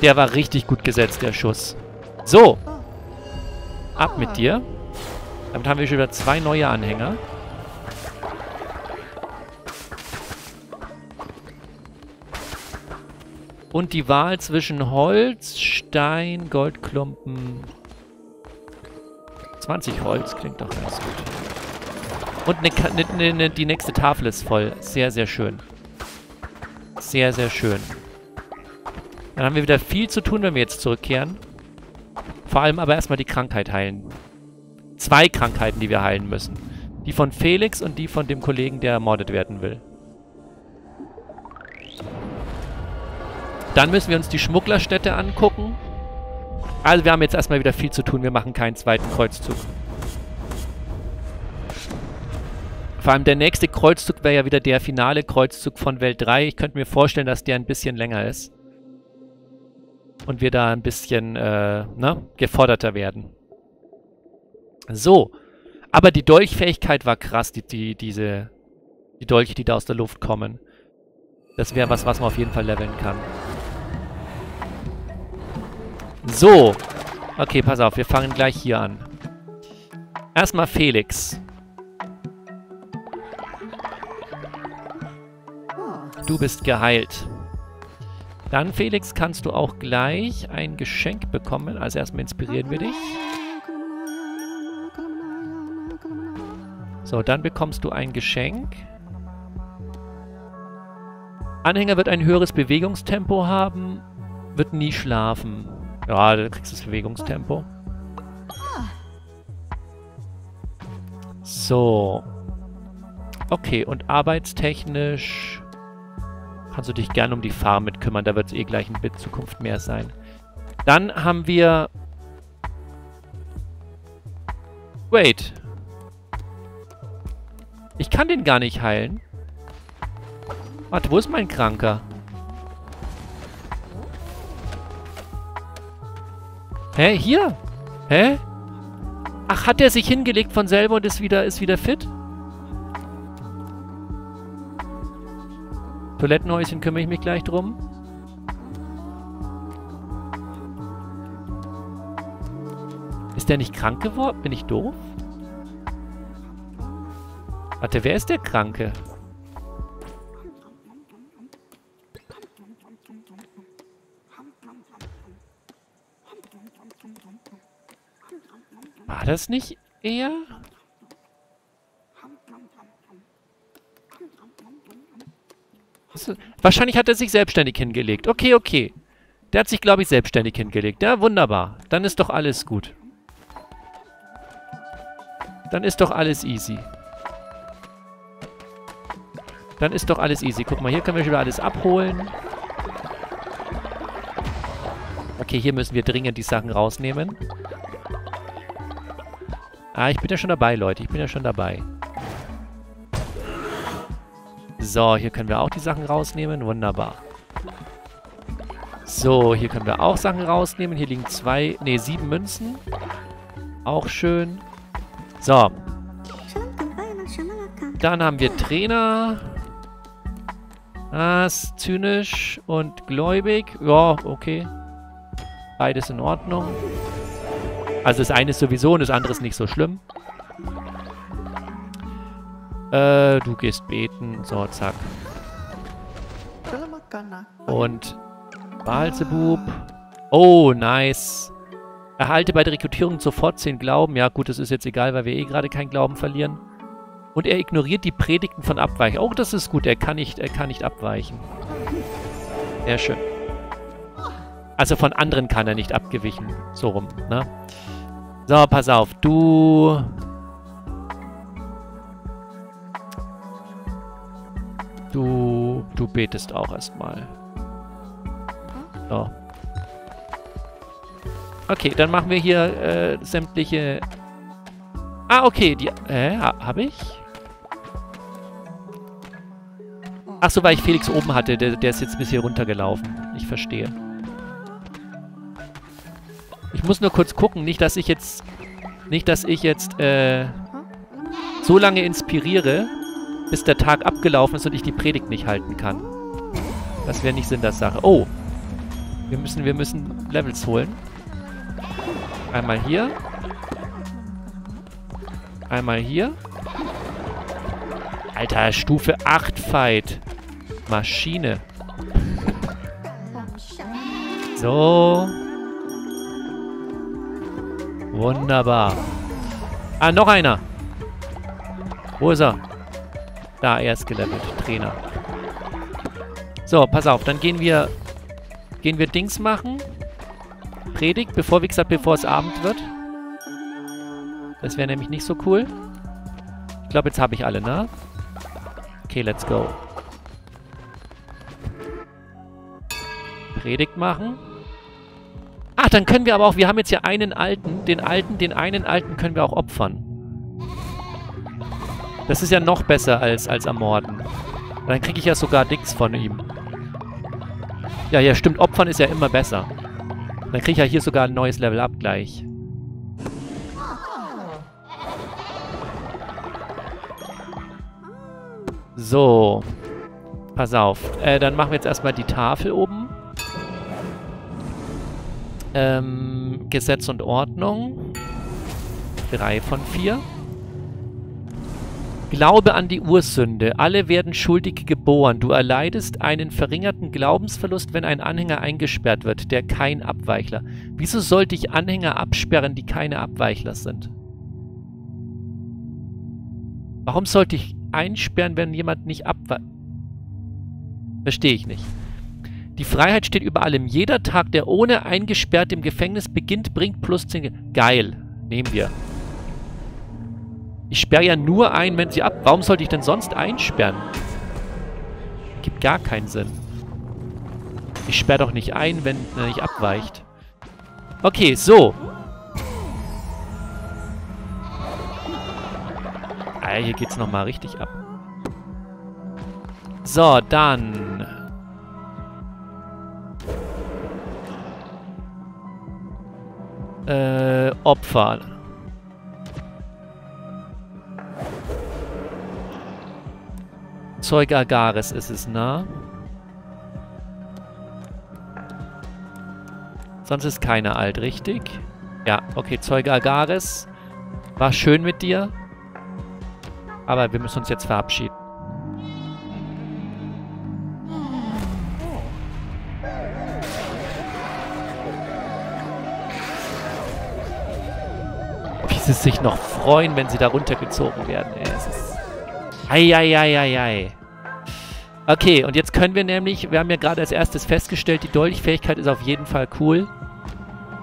Der war richtig gut gesetzt, der Schuss. So. Ab mit dir. Damit haben wir schon wieder zwei neue Anhänger. Und die Wahl zwischen Holz, Stein, Goldklumpen. 20 Holz klingt doch ganz gut. Und eine, eine, eine, die nächste Tafel ist voll. Sehr, sehr schön. Sehr, sehr schön. Dann haben wir wieder viel zu tun, wenn wir jetzt zurückkehren. Vor allem aber erstmal die Krankheit heilen. Zwei Krankheiten, die wir heilen müssen. Die von Felix und die von dem Kollegen, der ermordet werden will. Dann müssen wir uns die Schmugglerstätte angucken. Also wir haben jetzt erstmal wieder viel zu tun. Wir machen keinen zweiten Kreuzzug. Vor allem der nächste Kreuzzug wäre ja wieder der finale Kreuzzug von Welt 3. Ich könnte mir vorstellen, dass der ein bisschen länger ist. Und wir da ein bisschen äh, ne, geforderter werden. So. Aber die Dolchfähigkeit war krass, die, die, diese, die Dolche, die da aus der Luft kommen. Das wäre was, was man auf jeden Fall leveln kann. So. Okay, pass auf. Wir fangen gleich hier an. Erstmal Felix. Du bist geheilt. Dann, Felix, kannst du auch gleich ein Geschenk bekommen. Also erstmal inspirieren wir dich. So, dann bekommst du ein Geschenk. Anhänger wird ein höheres Bewegungstempo haben, wird nie schlafen. Ja, du kriegst das Bewegungstempo. So. Okay, und arbeitstechnisch kannst du dich gerne um die Farm mit kümmern. Da wird es eh gleich in Zukunft mehr sein. Dann haben wir... Wait. Ich kann den gar nicht heilen. Warte, wo ist mein Kranker? Hä? Hier? Hä? Ach, hat er sich hingelegt von selber und ist wieder, ist wieder fit? Toilettenhäuschen kümmere ich mich gleich drum. Ist der nicht krank geworden? Bin ich doof? Warte, wer ist der Kranke? War das nicht er? Wahrscheinlich hat er sich selbstständig hingelegt. Okay, okay. Der hat sich, glaube ich, selbstständig hingelegt. Ja, wunderbar. Dann ist doch alles gut. Dann ist doch alles easy. Dann ist doch alles easy. Guck mal, hier können wir schon wieder alles abholen. Okay, hier müssen wir dringend die Sachen rausnehmen. Ah, ich bin ja schon dabei, Leute. Ich bin ja schon dabei. So, hier können wir auch die Sachen rausnehmen. Wunderbar. So, hier können wir auch Sachen rausnehmen. Hier liegen zwei, nee, sieben Münzen. Auch schön. So. Dann haben wir Trainer. Ah, ist zynisch und gläubig. Ja, okay. Beides in Ordnung. Also das eine ist sowieso und das andere ist nicht so schlimm. Äh, du gehst beten. So, zack. Und Balzebub. Oh, nice. Erhalte bei der Rekrutierung sofort 10 Glauben. Ja, gut, das ist jetzt egal, weil wir eh gerade keinen Glauben verlieren. Und er ignoriert die Predigten von Abweichen. Oh, das ist gut. Er kann nicht, er kann nicht abweichen. Sehr schön. Also von anderen kann er nicht abgewichen. So rum, ne? So, pass auf. Du... Du... Du betest auch erstmal. So. Okay, dann machen wir hier äh, sämtliche... Ah, okay, die... Äh, hab ich? Ach so, weil ich Felix oben hatte. Der, der ist jetzt bis hier runtergelaufen. Ich verstehe. Ich muss nur kurz gucken. Nicht, dass ich jetzt... Nicht, dass ich jetzt, äh... So lange inspiriere, bis der Tag abgelaufen ist und ich die Predigt nicht halten kann. Das wäre nicht Sinn der Sache. Oh! Wir müssen, wir müssen Levels holen. Einmal hier. Einmal hier. Alter, Stufe 8 Fight. Maschine. So. Wunderbar. Ah, noch einer. Wo ist er? Da, er ist gelevelt. Trainer. So, pass auf. Dann gehen wir... Gehen wir Dings machen. Predigt, bevor, wie gesagt, bevor es Abend wird. Das wäre nämlich nicht so cool. Ich glaube, jetzt habe ich alle, ne? Okay, let's go. Predigt machen. Ach, dann können wir aber auch, wir haben jetzt ja einen alten, den alten, den einen alten können wir auch opfern. Das ist ja noch besser als, als ermorden. Dann kriege ich ja sogar Dings von ihm. Ja, ja, stimmt, opfern ist ja immer besser. Dann kriege ich ja hier sogar ein neues Level Up gleich. So. Pass auf. Äh, dann machen wir jetzt erstmal die Tafel oben. Ähm, Gesetz und Ordnung. Drei von vier. Glaube an die Ursünde. Alle werden schuldig geboren. Du erleidest einen verringerten Glaubensverlust, wenn ein Anhänger eingesperrt wird, der kein Abweichler. Wieso sollte ich Anhänger absperren, die keine Abweichler sind? Warum sollte ich einsperren, wenn jemand nicht abweicht? Verstehe ich nicht. Die Freiheit steht über allem. Jeder Tag, der ohne eingesperrt im Gefängnis beginnt, bringt plus 10. Geil. Nehmen wir. Ich sperre ja nur ein, wenn sie ab... Warum sollte ich denn sonst einsperren? Gibt gar keinen Sinn. Ich sperre doch nicht ein, wenn er nicht abweicht. Okay, so. Ah, hier geht's nochmal richtig ab. So, dann... Äh, Opfer. Zeuge Agares ist es, ne? Sonst ist keiner alt, richtig? Ja, okay, Zeuge Agares. War schön mit dir. Aber wir müssen uns jetzt verabschieden. sie sich noch freuen, wenn sie da runtergezogen werden. Ey, es. Eieieiei. Okay, und jetzt können wir nämlich, wir haben ja gerade als erstes festgestellt, die Dolchfähigkeit ist auf jeden Fall cool.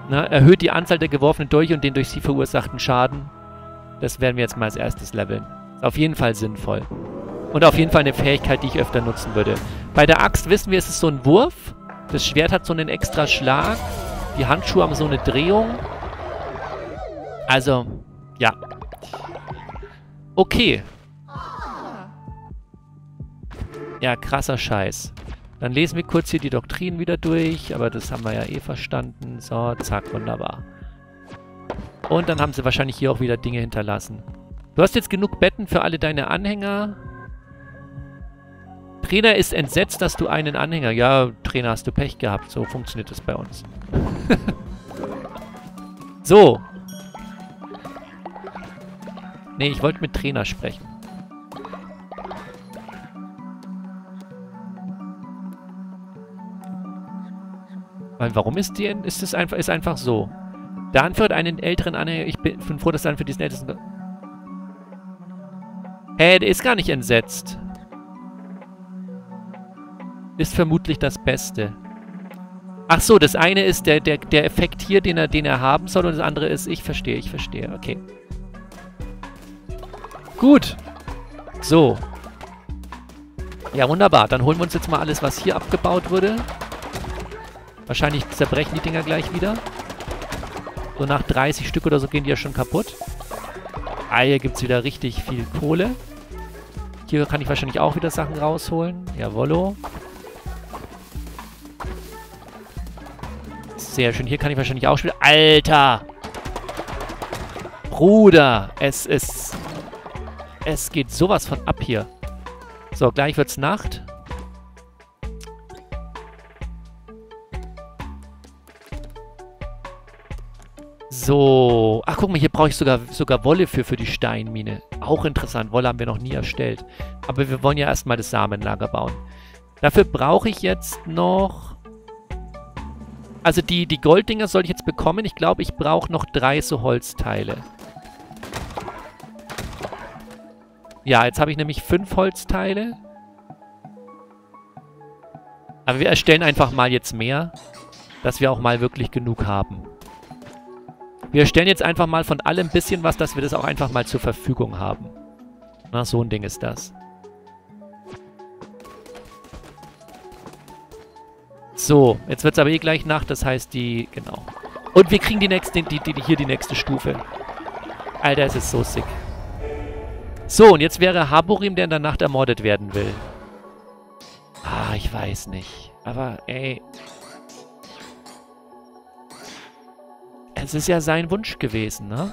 Na, erhöht die Anzahl der geworfenen Dolche und den durch sie verursachten Schaden. Das werden wir jetzt mal als erstes leveln. Ist auf jeden Fall sinnvoll. Und auf jeden Fall eine Fähigkeit, die ich öfter nutzen würde. Bei der Axt wissen wir, es ist so ein Wurf. Das Schwert hat so einen extra Schlag. Die Handschuhe haben so eine Drehung. Also, ja. Okay. Ja, krasser Scheiß. Dann lesen wir kurz hier die Doktrinen wieder durch, aber das haben wir ja eh verstanden. So, zack, wunderbar. Und dann haben sie wahrscheinlich hier auch wieder Dinge hinterlassen. Du hast jetzt genug Betten für alle deine Anhänger. Trainer ist entsetzt, dass du einen Anhänger... Ja, Trainer, hast du Pech gehabt. So funktioniert das bei uns. so. Nee, ich wollte mit Trainer sprechen. Weil warum ist die ist es einfach ist einfach so. Der anführt einen älteren Anhänger. Ich bin froh, dass er für diesen ältesten. Hä, der ist gar nicht entsetzt. Ist vermutlich das Beste. Ach so, das eine ist der, der, der Effekt hier, den er, den er haben soll, und das andere ist, ich verstehe, ich verstehe. Okay. Gut. So. Ja, wunderbar. Dann holen wir uns jetzt mal alles, was hier abgebaut wurde. Wahrscheinlich zerbrechen die Dinger gleich wieder. So nach 30 Stück oder so gehen die ja schon kaputt. Hier gibt es wieder richtig viel Kohle. Hier kann ich wahrscheinlich auch wieder Sachen rausholen. Jawollo. Sehr schön. Hier kann ich wahrscheinlich auch spielen. Alter! Bruder! Es ist... Es geht sowas von ab hier. So, gleich wird's Nacht. So. Ach, guck mal, hier brauche ich sogar, sogar Wolle für, für die Steinmine. Auch interessant. Wolle haben wir noch nie erstellt. Aber wir wollen ja erstmal das Samenlager bauen. Dafür brauche ich jetzt noch... Also die, die Golddinger soll ich jetzt bekommen. Ich glaube, ich brauche noch drei so Holzteile. Ja, jetzt habe ich nämlich fünf Holzteile. Aber wir erstellen einfach mal jetzt mehr, dass wir auch mal wirklich genug haben. Wir stellen jetzt einfach mal von allem ein bisschen was, dass wir das auch einfach mal zur Verfügung haben. Na, so ein Ding ist das. So, jetzt wird es aber eh gleich Nacht, das heißt die, genau. Und wir kriegen die nächste, die, die, hier die nächste Stufe. Alter, es ist so sick. So, und jetzt wäre Haborim, der in der Nacht ermordet werden will. Ah, ich weiß nicht. Aber, ey, Es ist ja sein Wunsch gewesen, ne?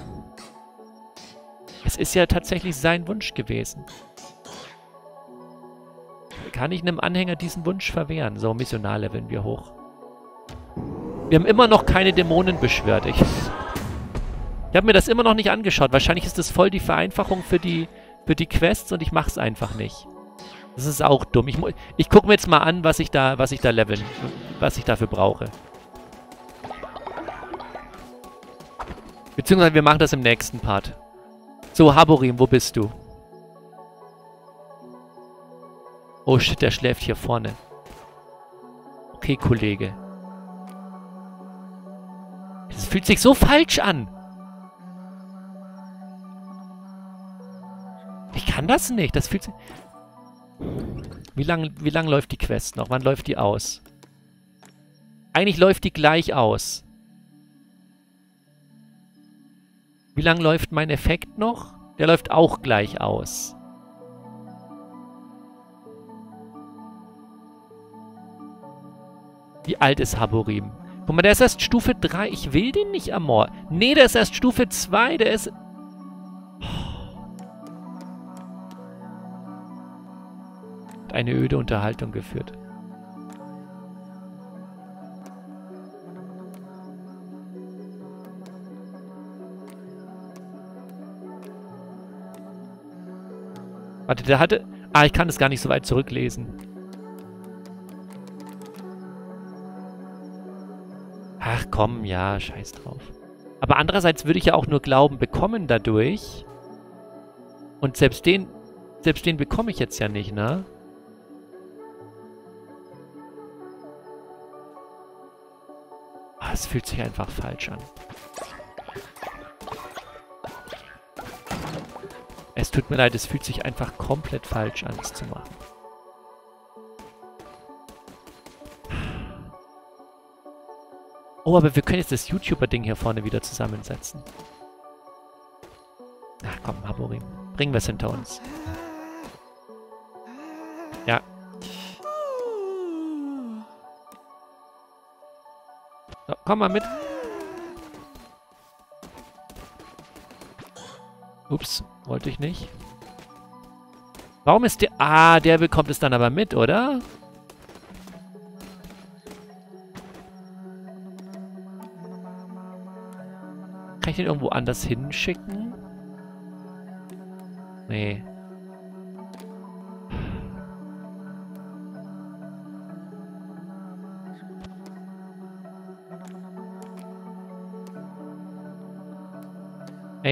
Es ist ja tatsächlich sein Wunsch gewesen. Kann ich einem Anhänger diesen Wunsch verwehren? So, Missionar leveln wir hoch. Wir haben immer noch keine Dämonen beschwört. Ich, ich habe mir das immer noch nicht angeschaut. Wahrscheinlich ist das voll die Vereinfachung für die, für die Quests und ich mache es einfach nicht. Das ist auch dumm. Ich, ich gucke mir jetzt mal an, was ich da, was ich da leveln, was ich dafür brauche. Beziehungsweise wir machen das im nächsten Part. So, Haborim, wo bist du? Oh shit, der schläft hier vorne. Okay, Kollege. Das fühlt sich so falsch an. Ich kann das nicht. Das fühlt sich... Wie lange wie lang läuft die Quest noch? Wann läuft die aus? Eigentlich läuft die gleich aus. Wie lange läuft mein Effekt noch? Der läuft auch gleich aus. Wie alt ist Haborim? Guck mal, der ist erst Stufe 3. Ich will den nicht ermorden. Nee, der ist erst Stufe 2. Der ist... Eine öde Unterhaltung geführt. Warte, der hatte... Ah, ich kann es gar nicht so weit zurücklesen. Ach komm, ja, scheiß drauf. Aber andererseits würde ich ja auch nur Glauben bekommen dadurch. Und selbst den, selbst den bekomme ich jetzt ja nicht, ne? Ah, es fühlt sich einfach falsch an. Es tut mir leid, es fühlt sich einfach komplett falsch an, es zu machen. Oh, aber wir können jetzt das YouTuber-Ding hier vorne wieder zusammensetzen. Ach komm, Haborim. Bringen wir es hinter uns. Ja. So, komm mal mit. Ups, wollte ich nicht. Warum ist der... Ah, der bekommt es dann aber mit, oder? Kann ich den irgendwo anders hinschicken? Nee.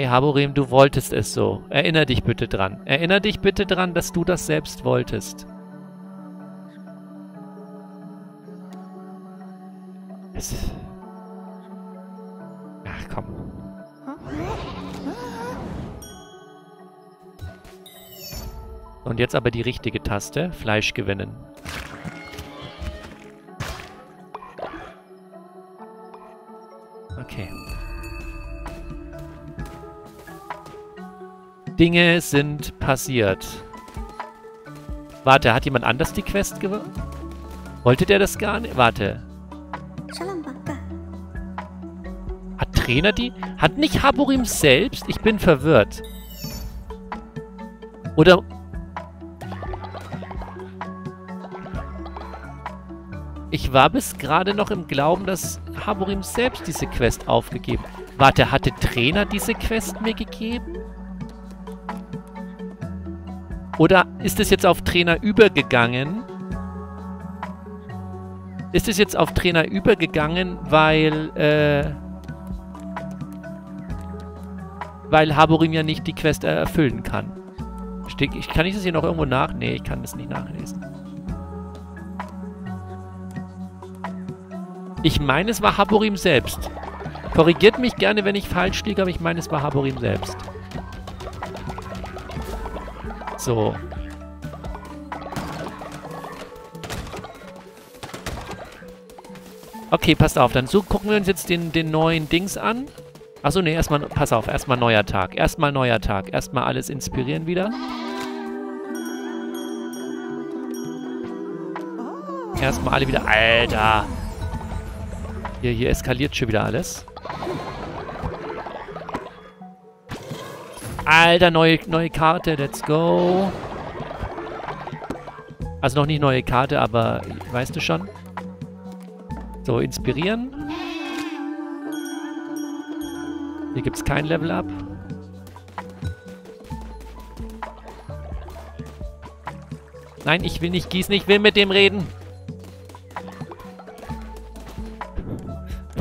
Ey, Haborim, du wolltest es so. Erinner dich bitte dran. Erinner dich bitte dran, dass du das selbst wolltest. Es Ach, komm. Und jetzt aber die richtige Taste. Fleisch gewinnen. Dinge sind passiert. Warte, hat jemand anders die Quest gewonnen? Wollte der das gar nicht? Warte. Hat Trainer die? Hat nicht Haborim selbst? Ich bin verwirrt. Oder... Ich war bis gerade noch im Glauben, dass Haborim selbst diese Quest aufgegeben. Warte, hatte Trainer diese Quest mir gegeben? Oder ist es jetzt auf Trainer übergegangen? Ist es jetzt auf Trainer übergegangen, weil, äh, weil Haborim ja nicht die Quest erfüllen kann? Ich, kann ich das hier noch irgendwo nach? Nee, ich kann das nicht nachlesen. Ich meine, es war Haborim selbst. Korrigiert mich gerne, wenn ich falsch liege, aber ich meine, es war Haborim selbst. So. Okay, passt auf. Dann so gucken wir uns jetzt den, den neuen Dings an. Achso, nee, erstmal, pass auf, erstmal neuer Tag. Erstmal neuer Tag. Erstmal alles inspirieren wieder. Erstmal alle wieder... Alter! Hier, hier eskaliert schon wieder alles. Alter, neue, neue Karte. Let's go. Also noch nicht neue Karte, aber weißt du schon. So, inspirieren. Hier gibt es kein Level-Up. Nein, ich will nicht gießen, ich will mit dem reden.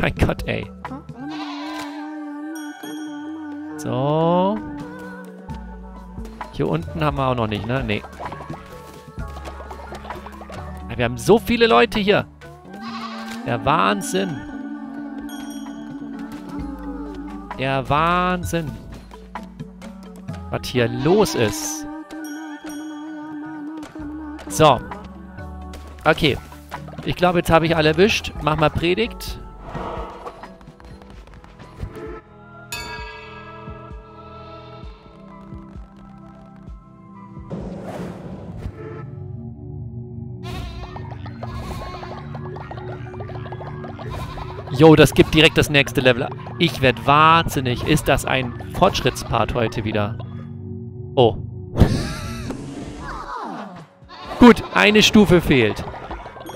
Mein Gott, ey. So. Hier unten haben wir auch noch nicht, ne? Nee. Wir haben so viele Leute hier. Der Wahnsinn. Der Wahnsinn. Was hier los ist. So. Okay. Ich glaube, jetzt habe ich alle erwischt. Mach mal Predigt. Jo, das gibt direkt das nächste Level. Ich werde wahnsinnig. Ist das ein Fortschrittspart heute wieder? Oh. Gut, eine Stufe fehlt.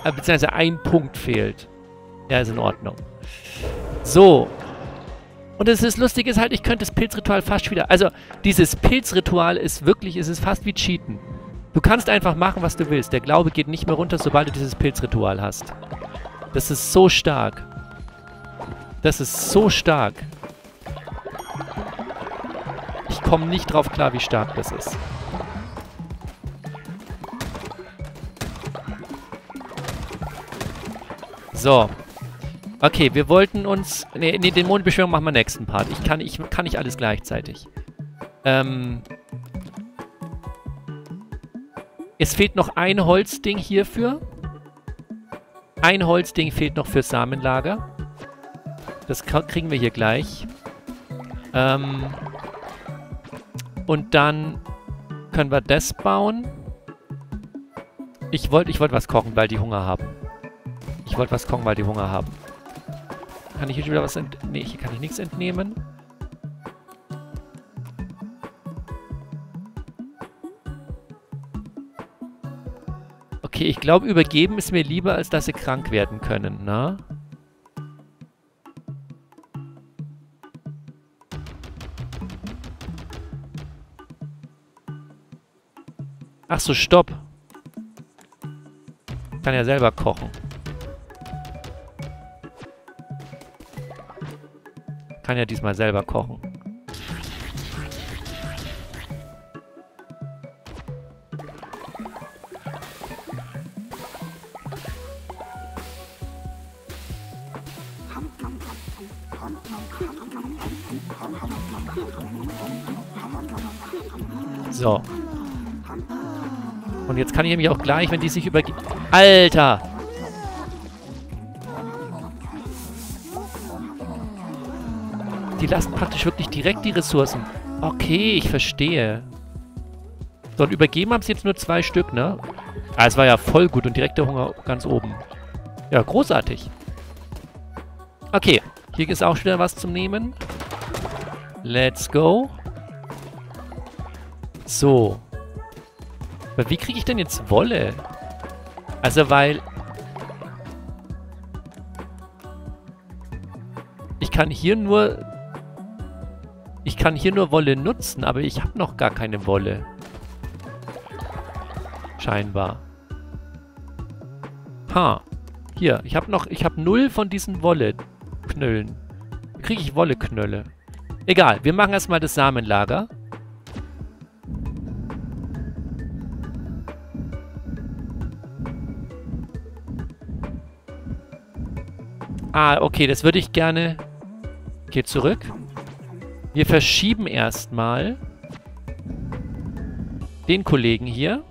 Äh, beziehungsweise ein Punkt fehlt. Ja, ist in Ordnung. So. Und das ist lustig ist halt, ich könnte das Pilzritual fast wieder... Also, dieses Pilzritual ist wirklich, es ist fast wie Cheaten. Du kannst einfach machen, was du willst. Der Glaube geht nicht mehr runter, sobald du dieses Pilzritual hast. Das ist so stark. Das ist so stark. komme nicht drauf klar, wie stark das ist. So. Okay, wir wollten uns... Ne, nee, den Mondbeschwörung machen wir nächsten Part. Ich kann, ich kann nicht alles gleichzeitig. Ähm... Es fehlt noch ein Holzding hierfür. Ein Holzding fehlt noch fürs Samenlager. Das kriegen wir hier gleich. Ähm... Und dann können wir das bauen. Ich wollte ich wollt was kochen, weil die Hunger haben. Ich wollte was kochen, weil die Hunger haben. Kann ich hier wieder was entnehmen? Nee, hier kann ich nichts entnehmen. Okay, ich glaube, übergeben ist mir lieber, als dass sie krank werden können, ne? Ach so, stopp. Kann ja selber kochen. Kann ja diesmal selber kochen. So. Und jetzt kann ich nämlich auch gleich, wenn die sich übergeben... Alter! Die lassen praktisch wirklich direkt die Ressourcen. Okay, ich verstehe. So, und übergeben haben sie jetzt nur zwei Stück, ne? Ah, es war ja voll gut und direkt der Hunger ganz oben. Ja, großartig. Okay, hier ist auch wieder was zum Nehmen. Let's go. So. Aber wie kriege ich denn jetzt Wolle? Also, weil... Ich kann hier nur ich kann hier nur Wolle nutzen, aber ich habe noch gar keine Wolle. Scheinbar. Ha. Hier, ich habe noch, ich habe null von diesen Wolle-Knöllen. Kriege ich Wolle-Knölle. Egal, wir machen erstmal das Samenlager. Ah, okay, das würde ich gerne... Geht zurück. Wir verschieben erstmal den Kollegen hier.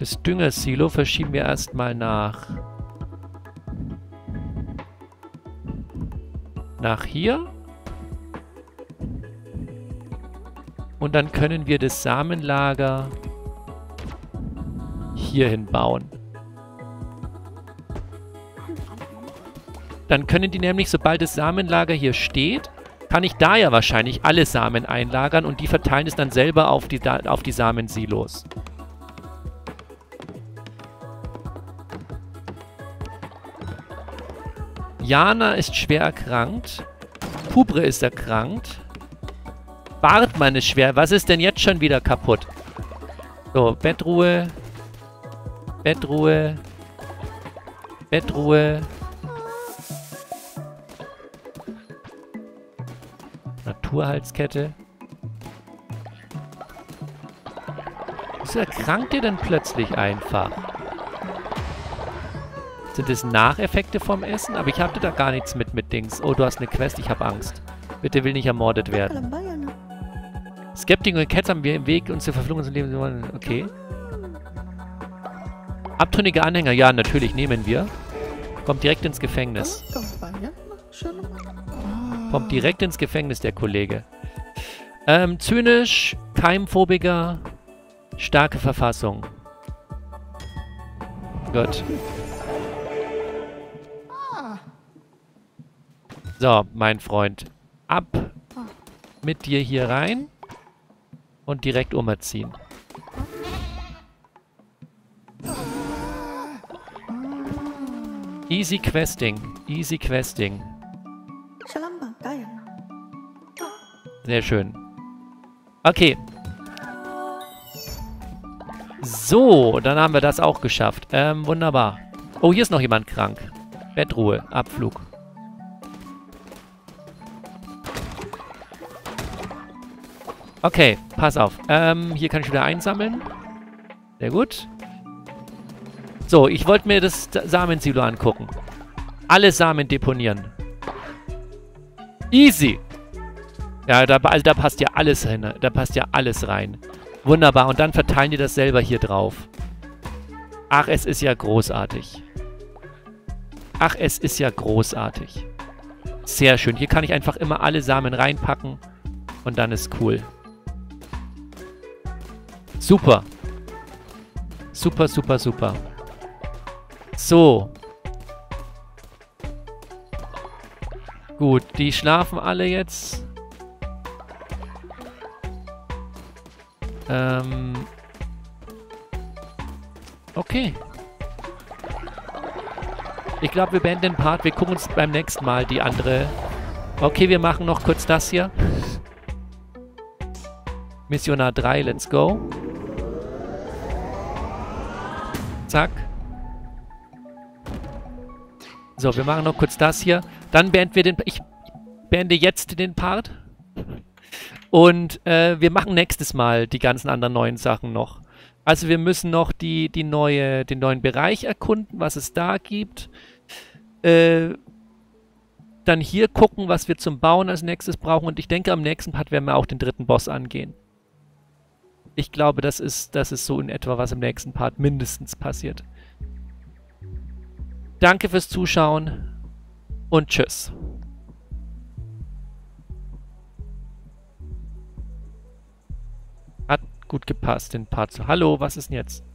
Das Düngersilo verschieben wir erstmal nach nach hier. Und dann können wir das Samenlager hierhin bauen. Dann können die nämlich, sobald das Samenlager hier steht, kann ich da ja wahrscheinlich alle Samen einlagern und die verteilen es dann selber auf die, auf die Samensilos. Jana ist schwer erkrankt. Pubre ist erkrankt. Bartmann ist schwer. Was ist denn jetzt schon wieder kaputt? So, Bettruhe. Bettruhe. Bettruhe. Naturhalskette. Wieso erkrankt ihr denn plötzlich einfach? Sind das Nacheffekte vom Essen? Aber ich hatte da gar nichts mit mit Dings. Oh, du hast eine Quest, ich habe Angst. Bitte will nicht ermordet werden. Skeptiker und Cats haben wir im Weg, uns zu verfluchen zu leben. Okay. Abtrünnige Anhänger, ja, natürlich, nehmen wir. Kommt direkt ins Gefängnis. Kommt direkt ins Gefängnis, der Kollege. Ähm, zynisch, Keimphobiker, starke Verfassung. Gut. So, mein Freund. Ab mit dir hier rein und direkt umerziehen. Easy Questing. Easy Questing. Sehr schön. Okay. So, dann haben wir das auch geschafft. Ähm, wunderbar. Oh, hier ist noch jemand krank. Bettruhe, Abflug. Okay, pass auf. Ähm, hier kann ich wieder einsammeln. Sehr gut. So, ich wollte mir das Samensilo angucken. Alle Samen deponieren. Easy. Ja, da, also da passt ja alles hin. Da passt ja alles rein. Wunderbar. Und dann verteilen die das selber hier drauf. Ach, es ist ja großartig. Ach, es ist ja großartig. Sehr schön. Hier kann ich einfach immer alle Samen reinpacken. Und dann ist cool. Super. Super, super, super. So. Gut, die schlafen alle jetzt. Ähm. Okay. Ich glaube, wir beenden den Part. Wir gucken uns beim nächsten Mal die andere... Okay, wir machen noch kurz das hier. Missionar 3, let's go. Zack. So, wir machen noch kurz das hier. Dann beenden wir den... Ich beende jetzt den Part. Und äh, wir machen nächstes Mal die ganzen anderen neuen Sachen noch. Also wir müssen noch die, die neue, den neuen Bereich erkunden, was es da gibt. Äh, dann hier gucken, was wir zum Bauen als nächstes brauchen. Und ich denke, am nächsten Part werden wir auch den dritten Boss angehen. Ich glaube, das ist, das ist so in etwa, was im nächsten Part mindestens passiert. Danke fürs Zuschauen und tschüss. Hat gut gepasst, den Part zu. Hallo, was ist denn jetzt?